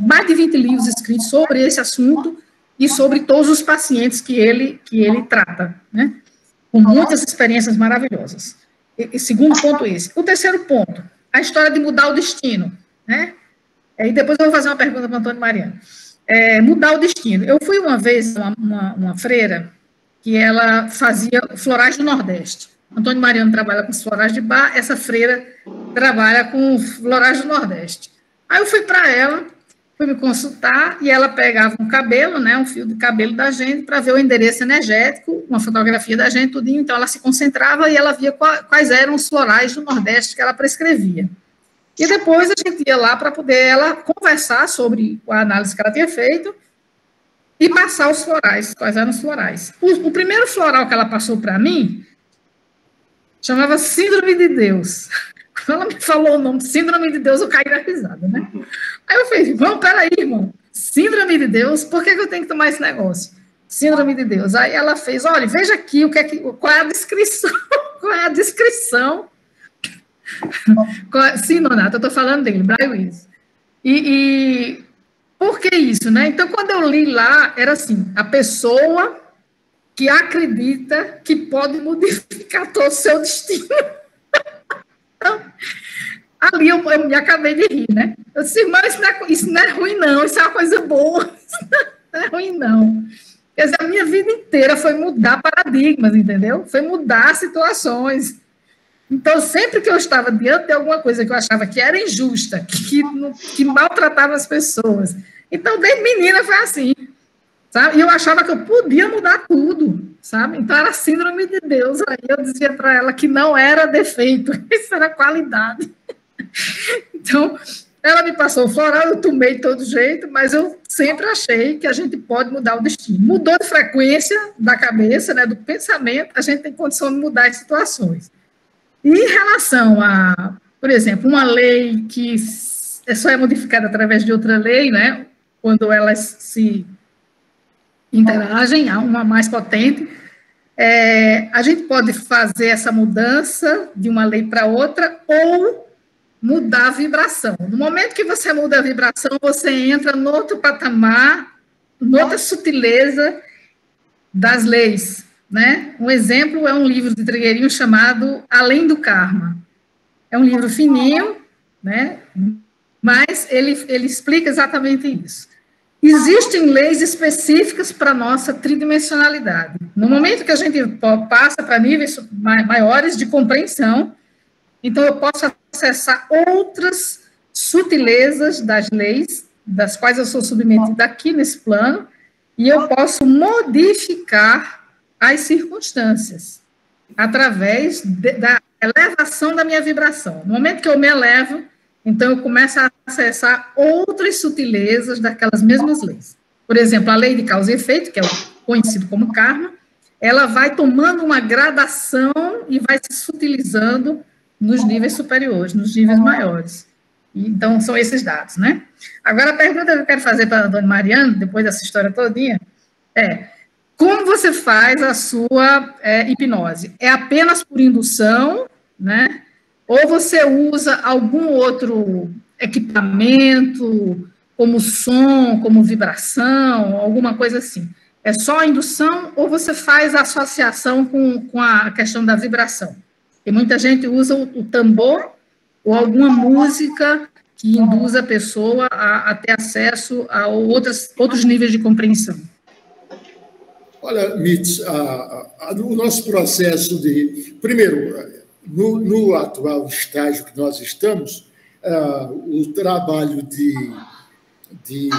[SPEAKER 3] mais de 20 livros escritos sobre esse assunto e sobre todos os pacientes que ele, que ele trata, né? Com muitas experiências maravilhosas. E, e segundo ponto esse. O terceiro ponto, a história de mudar o destino, né? E depois eu vou fazer uma pergunta para o Antônio Mariano. É, mudar o destino. Eu fui uma vez uma, uma, uma, freira que ela fazia florais do Nordeste. Antônio Mariano trabalha com florais de bar, essa freira trabalha com florais do Nordeste. Aí eu fui para ela, fui me consultar e ela pegava um cabelo, né, um fio de cabelo da gente para ver o endereço energético, uma fotografia da gente, tudinho. Então ela se concentrava e ela via quais eram os florais do Nordeste que ela prescrevia. E depois a gente ia lá para poder ela conversar sobre a análise que ela tinha feito e passar os florais, quais eram os florais. O, o primeiro floral que ela passou para mim chamava Síndrome de Deus. Quando ela me falou o nome Síndrome de Deus, eu caí na risada, né? Aí eu falei, vamos, peraí, irmão. Síndrome de Deus, por que, que eu tenho que tomar esse negócio? Síndrome de Deus. Aí ela fez, olha, veja aqui o que é que, qual é a descrição, qual é a descrição Sim, Donato, eu estou falando dele, Brian Willis. E, e por que isso, né? Então, quando eu li lá, era assim: a pessoa que acredita que pode modificar todo o seu destino. ali eu, eu, me acabei de rir, né? Eu disse, mas isso não, é, isso não é ruim, não, isso é uma coisa boa, não é ruim, não. Quer dizer, a minha vida inteira foi mudar paradigmas, entendeu? Foi mudar situações. Então, sempre que eu estava diante de alguma coisa que eu achava que era injusta, que, que maltratava as pessoas. Então, desde menina foi assim, sabe? E eu achava que eu podia mudar tudo, sabe? Então, era síndrome de Deus. Aí eu dizia para ela que não era defeito, isso era qualidade. Então, ela me passou floral, eu tomei de todo jeito, mas eu sempre achei que a gente pode mudar o destino. Mudou de frequência da cabeça, né, do pensamento, a gente tem condição de mudar as situações. Em relação a, por exemplo, uma lei que é só é modificada através de outra lei, né, quando elas se interagem, há uma mais potente, é, a gente pode fazer essa mudança de uma lei para outra ou mudar a vibração. No momento que você muda a vibração, você entra no outro patamar, noutra sutileza das leis. Né? Um exemplo é um livro de Trigueirinho chamado Além do Karma. É um livro fininho, né? mas ele, ele explica exatamente isso. Existem leis específicas para nossa tridimensionalidade. No momento que a gente passa para níveis maiores de compreensão, então eu posso acessar outras sutilezas das leis, das quais eu sou submetida aqui nesse plano, e eu posso modificar as circunstâncias através de, da elevação da minha vibração. No momento que eu me elevo, então eu começo a acessar outras sutilezas daquelas mesmas leis. Por exemplo, a lei de causa e efeito, que é conhecido como karma, ela vai tomando uma gradação e vai se sutilizando nos níveis superiores, nos níveis maiores. Então, são esses dados, né? Agora, a pergunta que eu quero fazer para a dona Mariana, depois dessa história todinha, é como você faz a sua é, hipnose? É apenas por indução, né? Ou você usa algum outro equipamento, como som, como vibração, alguma coisa assim? É só indução ou você faz a associação com, com a questão da vibração? E muita gente usa o, o tambor ou alguma música que induz a pessoa a, a ter acesso a outras, outros níveis de compreensão.
[SPEAKER 1] Olha, Mitz, a, a, o nosso processo de. Primeiro, no, no atual estágio que nós estamos, uh, o trabalho de, de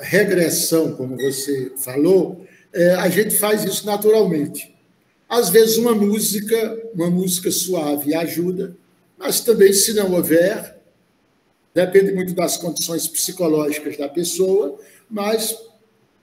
[SPEAKER 1] regressão, como você falou, é, a gente faz isso naturalmente. Às vezes, uma música, uma música suave ajuda, mas também, se não houver, depende muito das condições psicológicas da pessoa, mas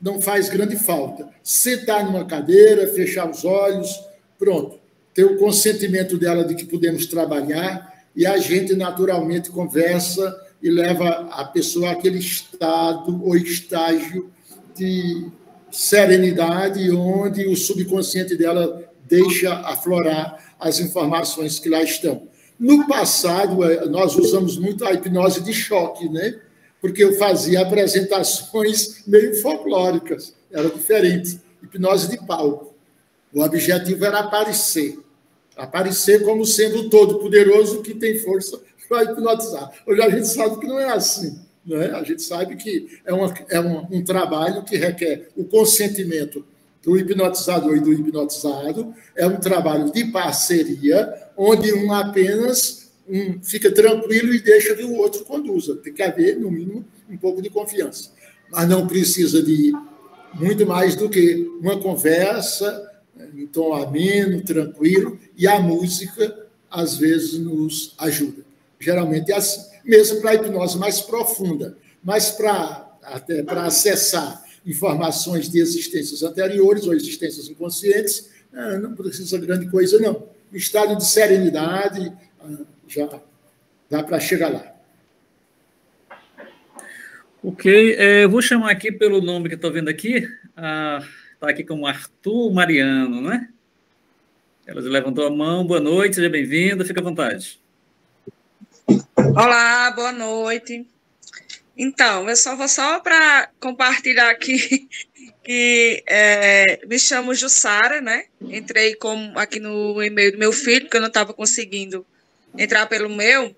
[SPEAKER 1] não faz grande falta. Sentar numa cadeira, fechar os olhos, pronto. Ter o consentimento dela de que podemos trabalhar e a gente naturalmente conversa e leva a pessoa àquele estado ou estágio de serenidade onde o subconsciente dela deixa aflorar as informações que lá estão. No passado, eh, nós usamos muito a hipnose de choque, né? Porque eu fazia apresentações meio folclóricas, era diferente, hipnose de palco. O objetivo era aparecer, aparecer como sendo todo-poderoso que tem força para hipnotizar. Hoje a gente sabe que não é assim. Né? A gente sabe que é, uma, é um trabalho que requer o consentimento do hipnotizador e do hipnotizado, é um trabalho de parceria, onde um apenas um fica tranquilo e deixa que o outro conduza. Tem que haver, no mínimo, um pouco de confiança. Mas não precisa de muito mais do que uma conversa em tom ameno, tranquilo, e a música, às vezes, nos ajuda. Geralmente é assim, mesmo para a hipnose mais profunda, mas para até para acessar informações de existências anteriores ou existências inconscientes, é, não precisa grande coisa, não. Um estado de serenidade, já dá para chegar lá.
[SPEAKER 2] Ok, é, vou chamar aqui pelo nome que estou vendo aqui, está ah, aqui como Arthur Mariano, né? Ela levantou a mão, boa noite, seja bem-vinda, fica à vontade.
[SPEAKER 4] Olá, boa noite. Então, eu só vou só para compartilhar aqui que é, me chamo Jussara, né? Entrei como aqui no e-mail do meu filho, porque eu não estava conseguindo entrar pelo meu,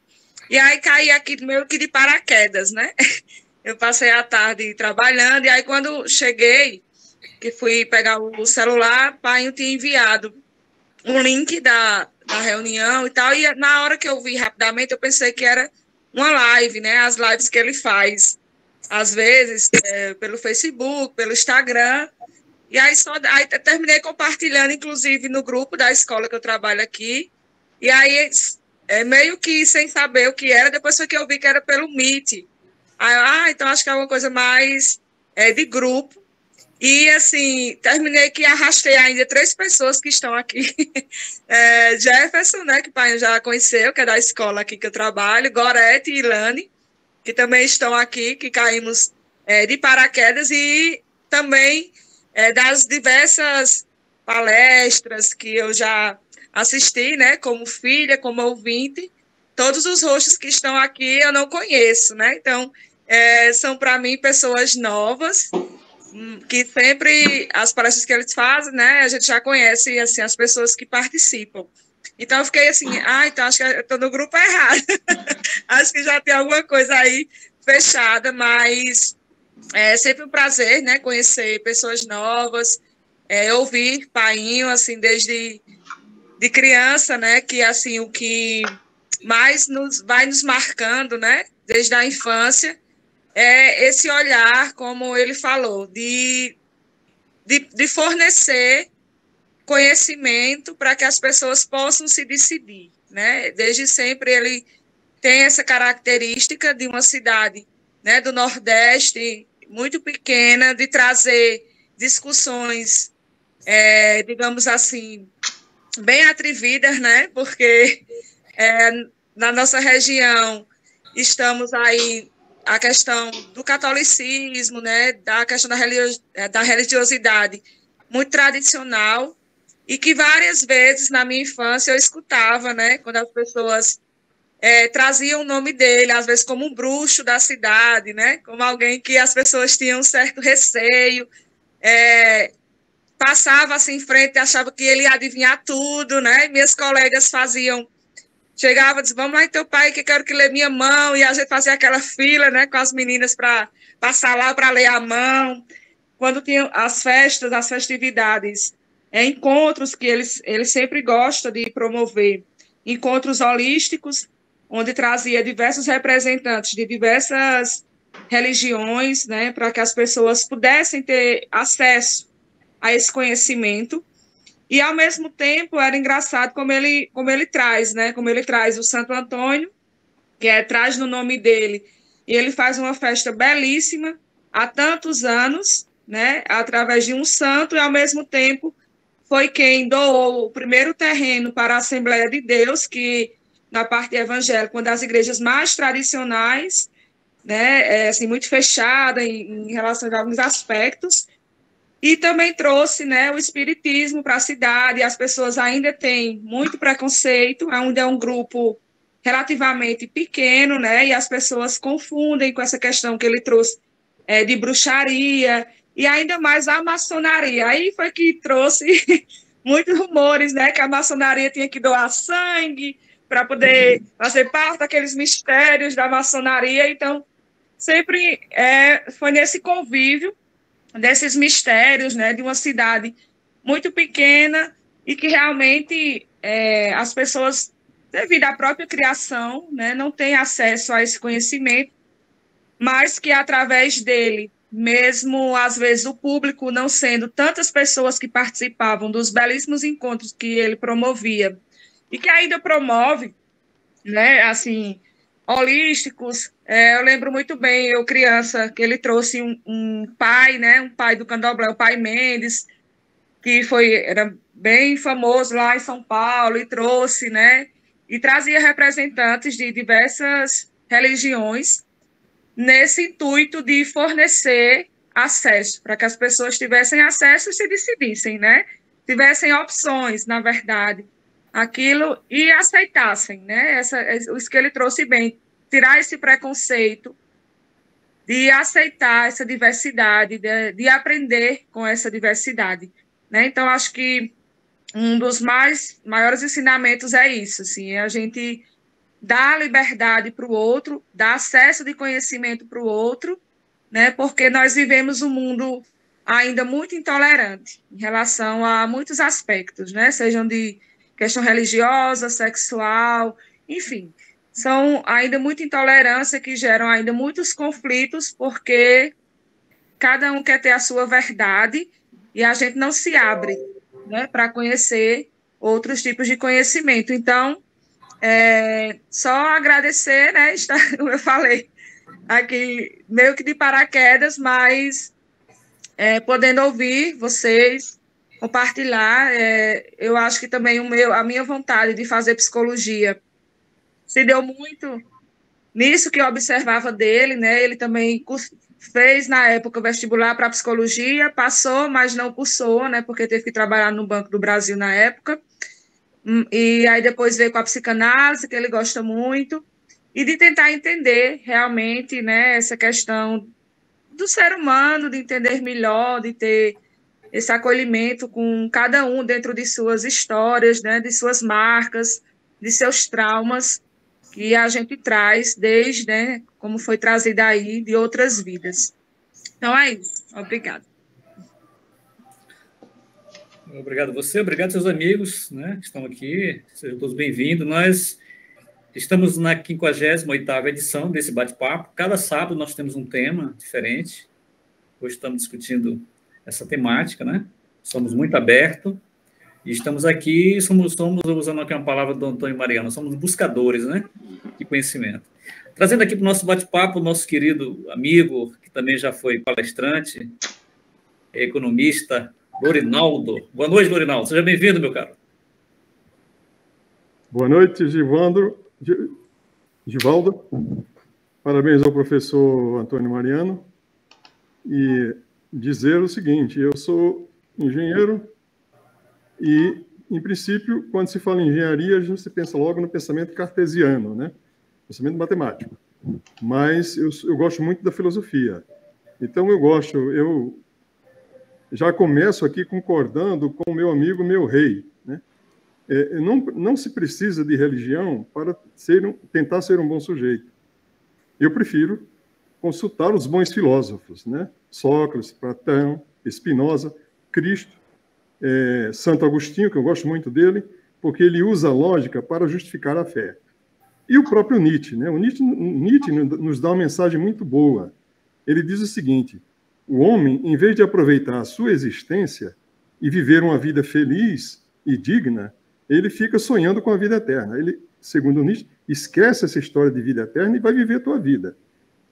[SPEAKER 4] e aí caí aqui meio que de paraquedas, né? Eu passei a tarde trabalhando, e aí quando cheguei, que fui pegar o celular, pai tinha enviado um link da, da reunião e tal, e na hora que eu vi rapidamente, eu pensei que era uma live, né? As lives que ele faz, às vezes, é, pelo Facebook, pelo Instagram, e aí só aí terminei compartilhando, inclusive, no grupo da escola que eu trabalho aqui, e aí é, meio que sem saber o que era, depois foi que eu vi que era pelo Meet. Aí, ah, então acho que é uma coisa mais é, de grupo. E, assim, terminei que arrastei ainda três pessoas que estão aqui. É, Jefferson, né, que o pai já conheceu, que é da escola aqui que eu trabalho, Gorete e Ilane, que também estão aqui, que caímos é, de paraquedas, e também é, das diversas palestras que eu já assisti, né, como filha, como ouvinte, todos os rostos que estão aqui eu não conheço, né? Então, é, são para mim pessoas novas, hum, que sempre as palestras que eles fazem, né, a gente já conhece assim as pessoas que participam. Então eu fiquei assim, ah, então acho que eu estou no grupo errado. acho que já tem alguma coisa aí fechada, mas é sempre um prazer, né, conhecer pessoas novas, é, ouvir Painho, assim, desde de criança, né, que assim o que mais nos vai nos marcando, né, desde a infância, é esse olhar, como ele falou, de, de, de fornecer conhecimento para que as pessoas possam se decidir, né? Desde sempre ele tem essa característica de uma cidade, né, do Nordeste muito pequena, de trazer discussões, é, digamos assim, bem atrevidas, né? Porque é, na nossa região estamos aí a questão do catolicismo, né? Da questão da, é, da religiosidade muito tradicional e que várias vezes na minha infância eu escutava, né? Quando as pessoas é, traziam o nome dele, às vezes como um bruxo da cidade, né? Como alguém que as pessoas tinham um certo receio. É, passava assim em frente achava que ele ia adivinhar tudo, né? Minhas colegas faziam, chegava e dizia, vamos lá, teu pai, que quero que lê minha mão, e a gente fazia aquela fila, né, com as meninas para passar lá para ler a mão. Quando tinha as festas, as festividades, é, encontros que eles, eles sempre gostam de promover, encontros holísticos, onde trazia diversos representantes de diversas religiões, né, para que as pessoas pudessem ter acesso a esse conhecimento. E ao mesmo tempo era engraçado como ele como ele traz, né? Como ele traz o Santo Antônio, que é traz no nome dele, e ele faz uma festa belíssima há tantos anos, né? Através de um santo e ao mesmo tempo foi quem doou o primeiro terreno para a Assembleia de Deus, que na parte evangélica, uma das igrejas mais tradicionais, né, é, assim, muito fechada em, em relação a alguns aspectos, e também trouxe né, o espiritismo para a cidade. As pessoas ainda têm muito preconceito, ainda é um grupo relativamente pequeno, né? E as pessoas confundem com essa questão que ele trouxe é, de bruxaria e ainda mais a maçonaria. Aí foi que trouxe muitos rumores, né? Que a maçonaria tinha que doar sangue para poder fazer parte daqueles mistérios da maçonaria. Então, sempre é, foi nesse convívio desses mistérios, né, de uma cidade muito pequena e que realmente é, as pessoas, devido à própria criação, né, não têm acesso a esse conhecimento, mas que através dele, mesmo às vezes o público não sendo tantas pessoas que participavam dos belíssimos encontros que ele promovia e que ainda promove, né, assim, holísticos. É, eu lembro muito bem, eu criança, que ele trouxe um, um, pai, né, um pai do candomblé, o pai Mendes, que foi era bem famoso lá em São Paulo e trouxe, né, e trazia representantes de diversas religiões nesse intuito de fornecer acesso para que as pessoas tivessem acesso e se decidissem, né, tivessem opções, na verdade aquilo e aceitassem, né? Essa, isso que ele trouxe bem, tirar esse preconceito de aceitar essa diversidade, de, de aprender com essa diversidade, né? Então acho que um dos mais maiores ensinamentos é isso, assim, é a gente dar liberdade para o outro, dar acesso de conhecimento para o outro, né? Porque nós vivemos um mundo ainda muito intolerante em relação a muitos aspectos, né? Sejam de questão religiosa, sexual, enfim, são ainda muita intolerância que geram ainda muitos conflitos, porque cada um quer ter a sua verdade e a gente não se abre né, para conhecer outros tipos de conhecimento. Então, é, só agradecer, né? Como eu falei, aqui meio que de paraquedas, mas é, podendo ouvir vocês, compartilhar. É, eu acho que também o meu, a minha vontade de fazer psicologia se deu muito nisso que eu observava dele, né? Ele também fez na época o vestibular para psicologia, passou, mas não cursou, né, porque teve que trabalhar no Banco do Brasil na época. Hum, e aí depois veio com a psicanálise, que ele gosta muito, e de tentar entender realmente, né, essa questão do ser humano, de entender melhor, de ter esse acolhimento com cada um dentro de suas histórias, né, de suas marcas, de seus traumas que a gente traz desde, né, como foi trazido aí, de outras vidas. Então é isso. Obrigada.
[SPEAKER 2] Obrigado a você, obrigado seus amigos né, que estão aqui, sejam todos bem-vindos. Nós estamos na 58ª edição desse bate-papo. Cada sábado nós temos um tema diferente. Hoje estamos discutindo essa temática, né? Somos muito abertos e estamos aqui, somos, somos usando aqui uma palavra do Antônio Mariano, somos buscadores, né? De conhecimento. Trazendo aqui para o nosso bate-papo, nosso querido amigo, que também já foi palestrante, economista, Lorinaldo. Boa noite, Lorinaldo. Seja bem-vindo, meu caro.
[SPEAKER 5] Boa noite, Givandro. Givaldo. Parabéns ao professor Antônio Mariano. E dizer o seguinte: eu sou engenheiro e, em princípio, quando se fala em engenharia, a gente pensa logo no pensamento cartesiano, né? pensamento matemático. Mas eu, eu gosto muito da filosofia. Então, eu gosto, eu já começo aqui concordando com o meu amigo, meu rei. Né? É, não, não se precisa de religião para ser um, tentar ser um bom sujeito. Eu prefiro consultar os bons filósofos, né? Sócrates, Platão, Spinoza, Cristo, é, Santo Agostinho, que eu gosto muito dele, porque ele usa a lógica para justificar a fé. E o próprio Nietzsche, né? O Nietzsche, Nietzsche nos dá uma mensagem muito boa. Ele diz o seguinte: o homem, em vez de aproveitar a sua existência e viver uma vida feliz e digna, ele fica sonhando com a vida eterna. Ele, segundo Nietzsche, esquece essa história de vida eterna e vai viver a tua vida.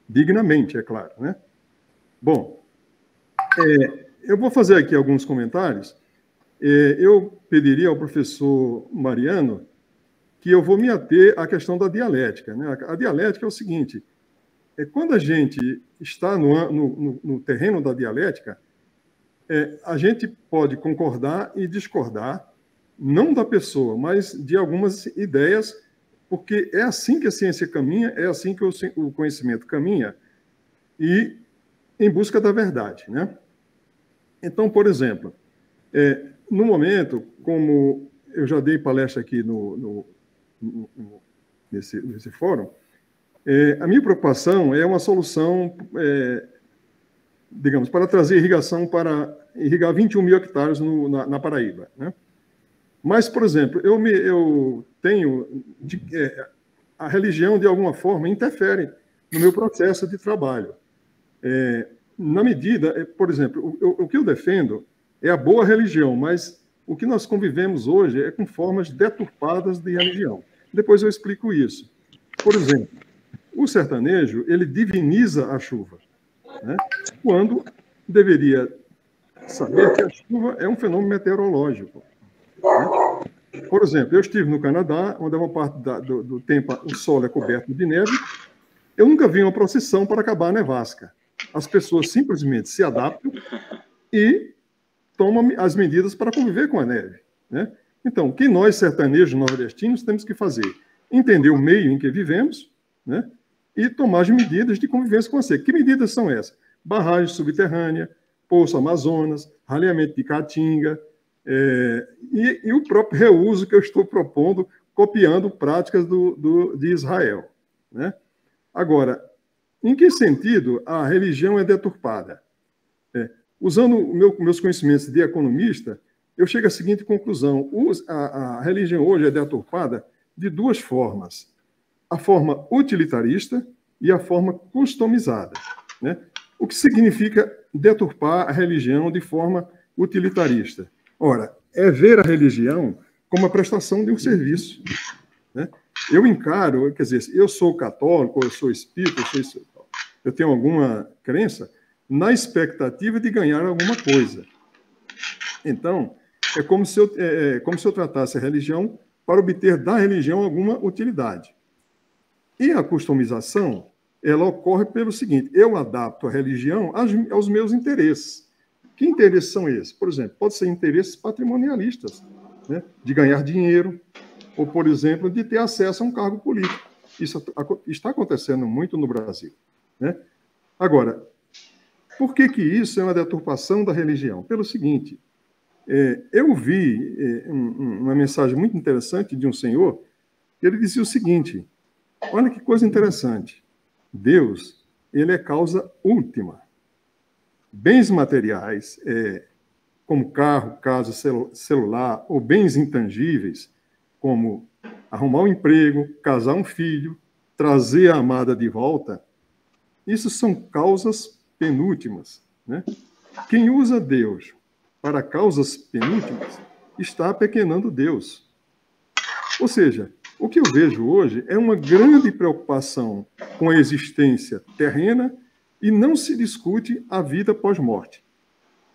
[SPEAKER 5] Dignamente, é claro. Né? Bom, é, eu vou fazer aqui alguns comentários. É, eu pediria ao professor Mariano que eu vou me ater à questão da dialética. Né? A dialética é o seguinte: é quando a gente está no, no, no terreno da dialética, é, a gente pode concordar e discordar, não da pessoa, mas de algumas ideias, porque é assim que a ciência caminha, é assim que o, conhecimento caminha, e em busca da verdade. Né? Então, por exemplo, é, no momento, como eu já dei palestra aqui no, no, no nesse, nesse fórum, é, a minha preocupação é uma solução, é, digamos, para trazer irrigação para irrigar 21 mil hectares na, na, Paraíba. Né? Mas, por exemplo, eu, me, eu tenho. De, é, a religião, de alguma forma, interfere no meu processo de trabalho. É, na medida, é, por exemplo, o, o, que eu defendo é a boa religião, mas o que nós convivemos hoje é com formas deturpadas de religião. Depois eu explico isso. Por exemplo, o sertanejo, ele diviniza a chuva, né? quando deveria saber que a chuva é um fenômeno meteorológico. Né? Por exemplo, eu estive no Canadá, onde uma parte da, do, do, tempo o solo é coberto de neve. Eu nunca vi uma procissão para acabar a nevasca. As pessoas simplesmente se adaptam e tomam as medidas para conviver com a neve. Né? Então, o que nós, sertanejos nordestinos, temos que fazer? Entender o meio em que vivemos, né? e tomar as medidas de convivência com você. Que medidas são essas? Barragem subterrânea, Poço Amazonas, raleamento de Caatinga, é, e, e, o próprio reuso que eu estou propondo, copiando práticas do, do, de Israel. Né? Agora, em que sentido a religião é deturpada? É, usando meu, meus conhecimentos de economista, eu chego à seguinte conclusão: a, a religião hoje é deturpada de duas formas a forma utilitarista e a forma customizada. Né? O que significa deturpar a religião de forma utilitarista? Ora, é ver a religião como a prestação de um serviço. Né? Eu encaro, quer dizer, eu sou católico, eu sou espírita, eu, sou, eu tenho alguma crença na expectativa de ganhar alguma coisa. Então, é como se eu, é, é como se eu tratasse a religião para obter da religião alguma utilidade. E a customização ela ocorre pelo seguinte: eu adapto a religião aos meus interesses. Que interesses são esses? Por exemplo, pode ser interesses patrimonialistas, né? de ganhar dinheiro, ou, por exemplo, de ter acesso a um cargo político. Isso está acontecendo muito no Brasil. Né? Agora, por que, que isso é uma deturpação da religião? Pelo seguinte, é, eu vi é, um, uma mensagem muito interessante de um senhor, ele dizia o seguinte, olha que coisa interessante, Deus, ele é causa última. Bens materiais, é, como carro, casa, celular, ou bens intangíveis, como arrumar um emprego, casar um filho, trazer a amada de volta, isso são causas penúltimas. Né? Quem usa Deus para causas penúltimas está pequenando Deus. Ou seja, o que eu vejo hoje é uma grande preocupação com a existência terrena e não se discute a vida pós-morte.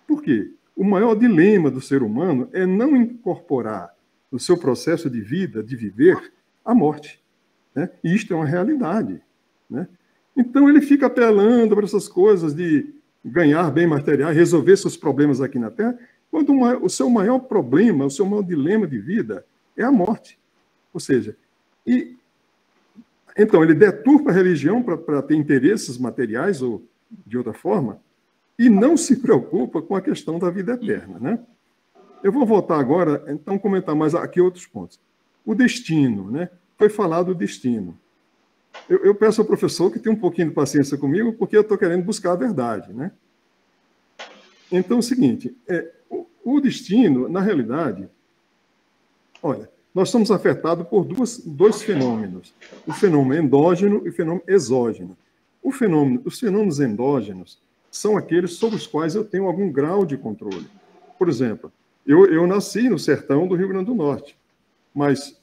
[SPEAKER 5] Por quê? O maior dilema do ser humano é não incorporar no seu processo de vida, de viver, a morte. Né? E isto é uma realidade. Né? Então ele fica apelando para essas coisas de ganhar bem material, resolver seus problemas aqui na Terra, quando o seu maior problema, o seu maior dilema de vida é a morte. Ou seja, e então ele deturpa a religião para ter interesses materiais ou de outra forma e não se preocupa com a questão da vida eterna, né? Eu vou voltar agora, então, comentar mais aqui outros pontos. O destino, né? Foi falado o destino. Eu, eu peço ao professor que tenha um pouquinho de paciência comigo, porque eu estou querendo buscar a verdade, né? Então, é o seguinte, é, o, o destino, na realidade, olha, nós somos afetados por duas, dois fenômenos: o fenômeno endógeno e o fenômeno exógeno. O fenômeno, os fenômenos endógenos são aqueles sobre os quais eu tenho algum grau de controle. Por exemplo, eu, eu nasci no sertão do Rio Grande do Norte, mas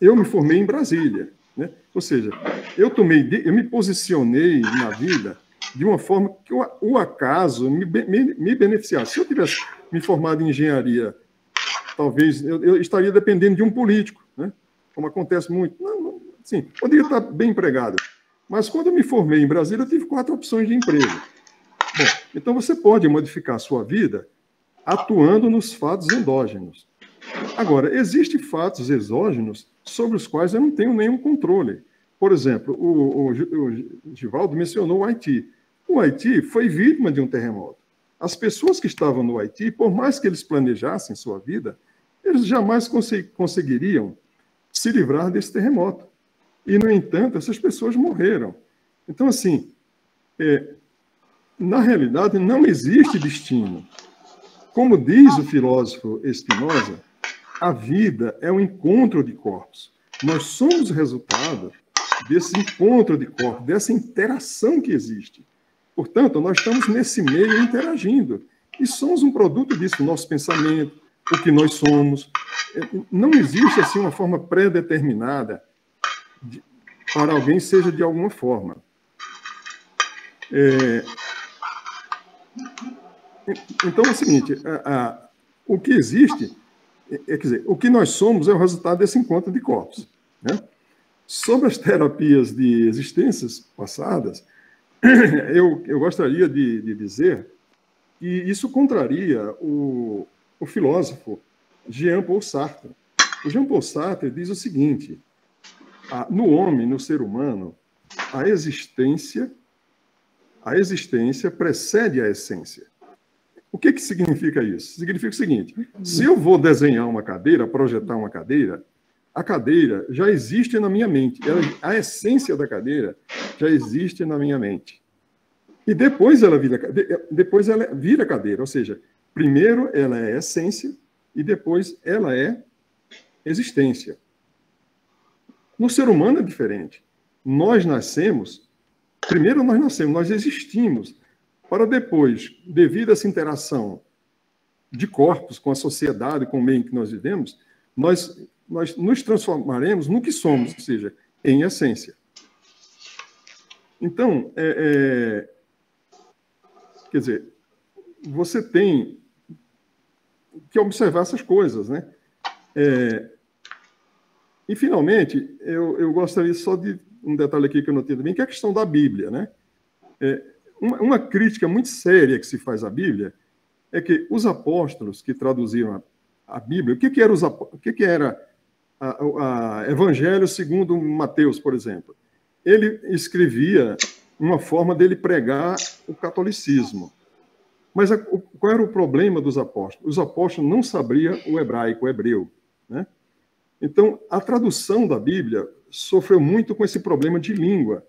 [SPEAKER 5] eu me formei em Brasília. Né? Ou seja, eu tomei, eu me posicionei na vida de uma forma que o, o acaso me, me, me beneficiasse. Se eu tivesse me formado em engenharia talvez eu, eu, estaria dependendo de um político, né? como acontece muito. Não, não, sim, poderia estar bem empregado. Mas quando eu me formei em Brasília, eu tive quatro opções de emprego. Bom, então você pode modificar a sua vida atuando nos fatos endógenos. Agora, existem fatos exógenos sobre os quais eu não tenho nenhum controle. Por exemplo, o, o, o Givaldo mencionou o Haiti. O Haiti foi vítima de um terremoto. As pessoas que estavam no Haiti, por mais que eles planejassem sua vida, eles jamais conseguiriam se livrar desse terremoto. E, no entanto, essas pessoas morreram. Então, assim, é, na realidade, não existe destino. Como diz o filósofo Spinoza, a vida é um encontro de corpos. Nós somos resultado desse encontro de corpos, dessa interação que existe. Portanto, nós estamos nesse meio interagindo. E somos um produto disso, nosso pensamento, o que nós somos. Não existe assim uma forma pré-determinada de, para alguém seja de alguma forma. É, então é o seguinte: a, a, o que existe, é, é, quer dizer, o que nós somos é o resultado desse encontro de corpos. Né? Sobre as terapias de existências passadas, eu, eu gostaria de, de dizer que isso contraria o, o filósofo Jean-Paul Sartre. O Jean-Paul Sartre diz o seguinte: no homem, no ser humano, a existência a existência precede a essência. O que, que significa isso? Significa o seguinte: se eu vou desenhar uma cadeira, projetar uma cadeira, a cadeira já existe na minha mente. Ela, a essência da cadeira já existe na minha mente. E depois ela vira, depois ela vira cadeira, ou seja, primeiro ela é essência e depois ela é existência. No ser humano é diferente. Nós nascemos, primeiro nós nascemos, nós existimos, para depois, devido a essa interação de corpos com a sociedade, com o meio em que nós vivemos, nós nós nos transformaremos no que somos, ou seja, em essência. Então, é, é, quer dizer, você tem que observar essas coisas, né? É, E, finalmente, eu, eu gostaria só de um detalhe aqui que eu notei também, que é a questão da Bíblia. Né? É, uma, uma, crítica muito séria que se faz à Bíblia é que os apóstolos que traduziram a, a Bíblia, o que, que era, os, o que, que era a, a Evangelho segundo Mateus, por exemplo? Ele escrevia uma forma dele pregar o catolicismo. Mas a, o, qual era o problema dos apóstolos? Os apóstolos não sabiam o hebraico, o hebreu. Né? Então, a tradução da Bíblia sofreu muito com esse problema de língua.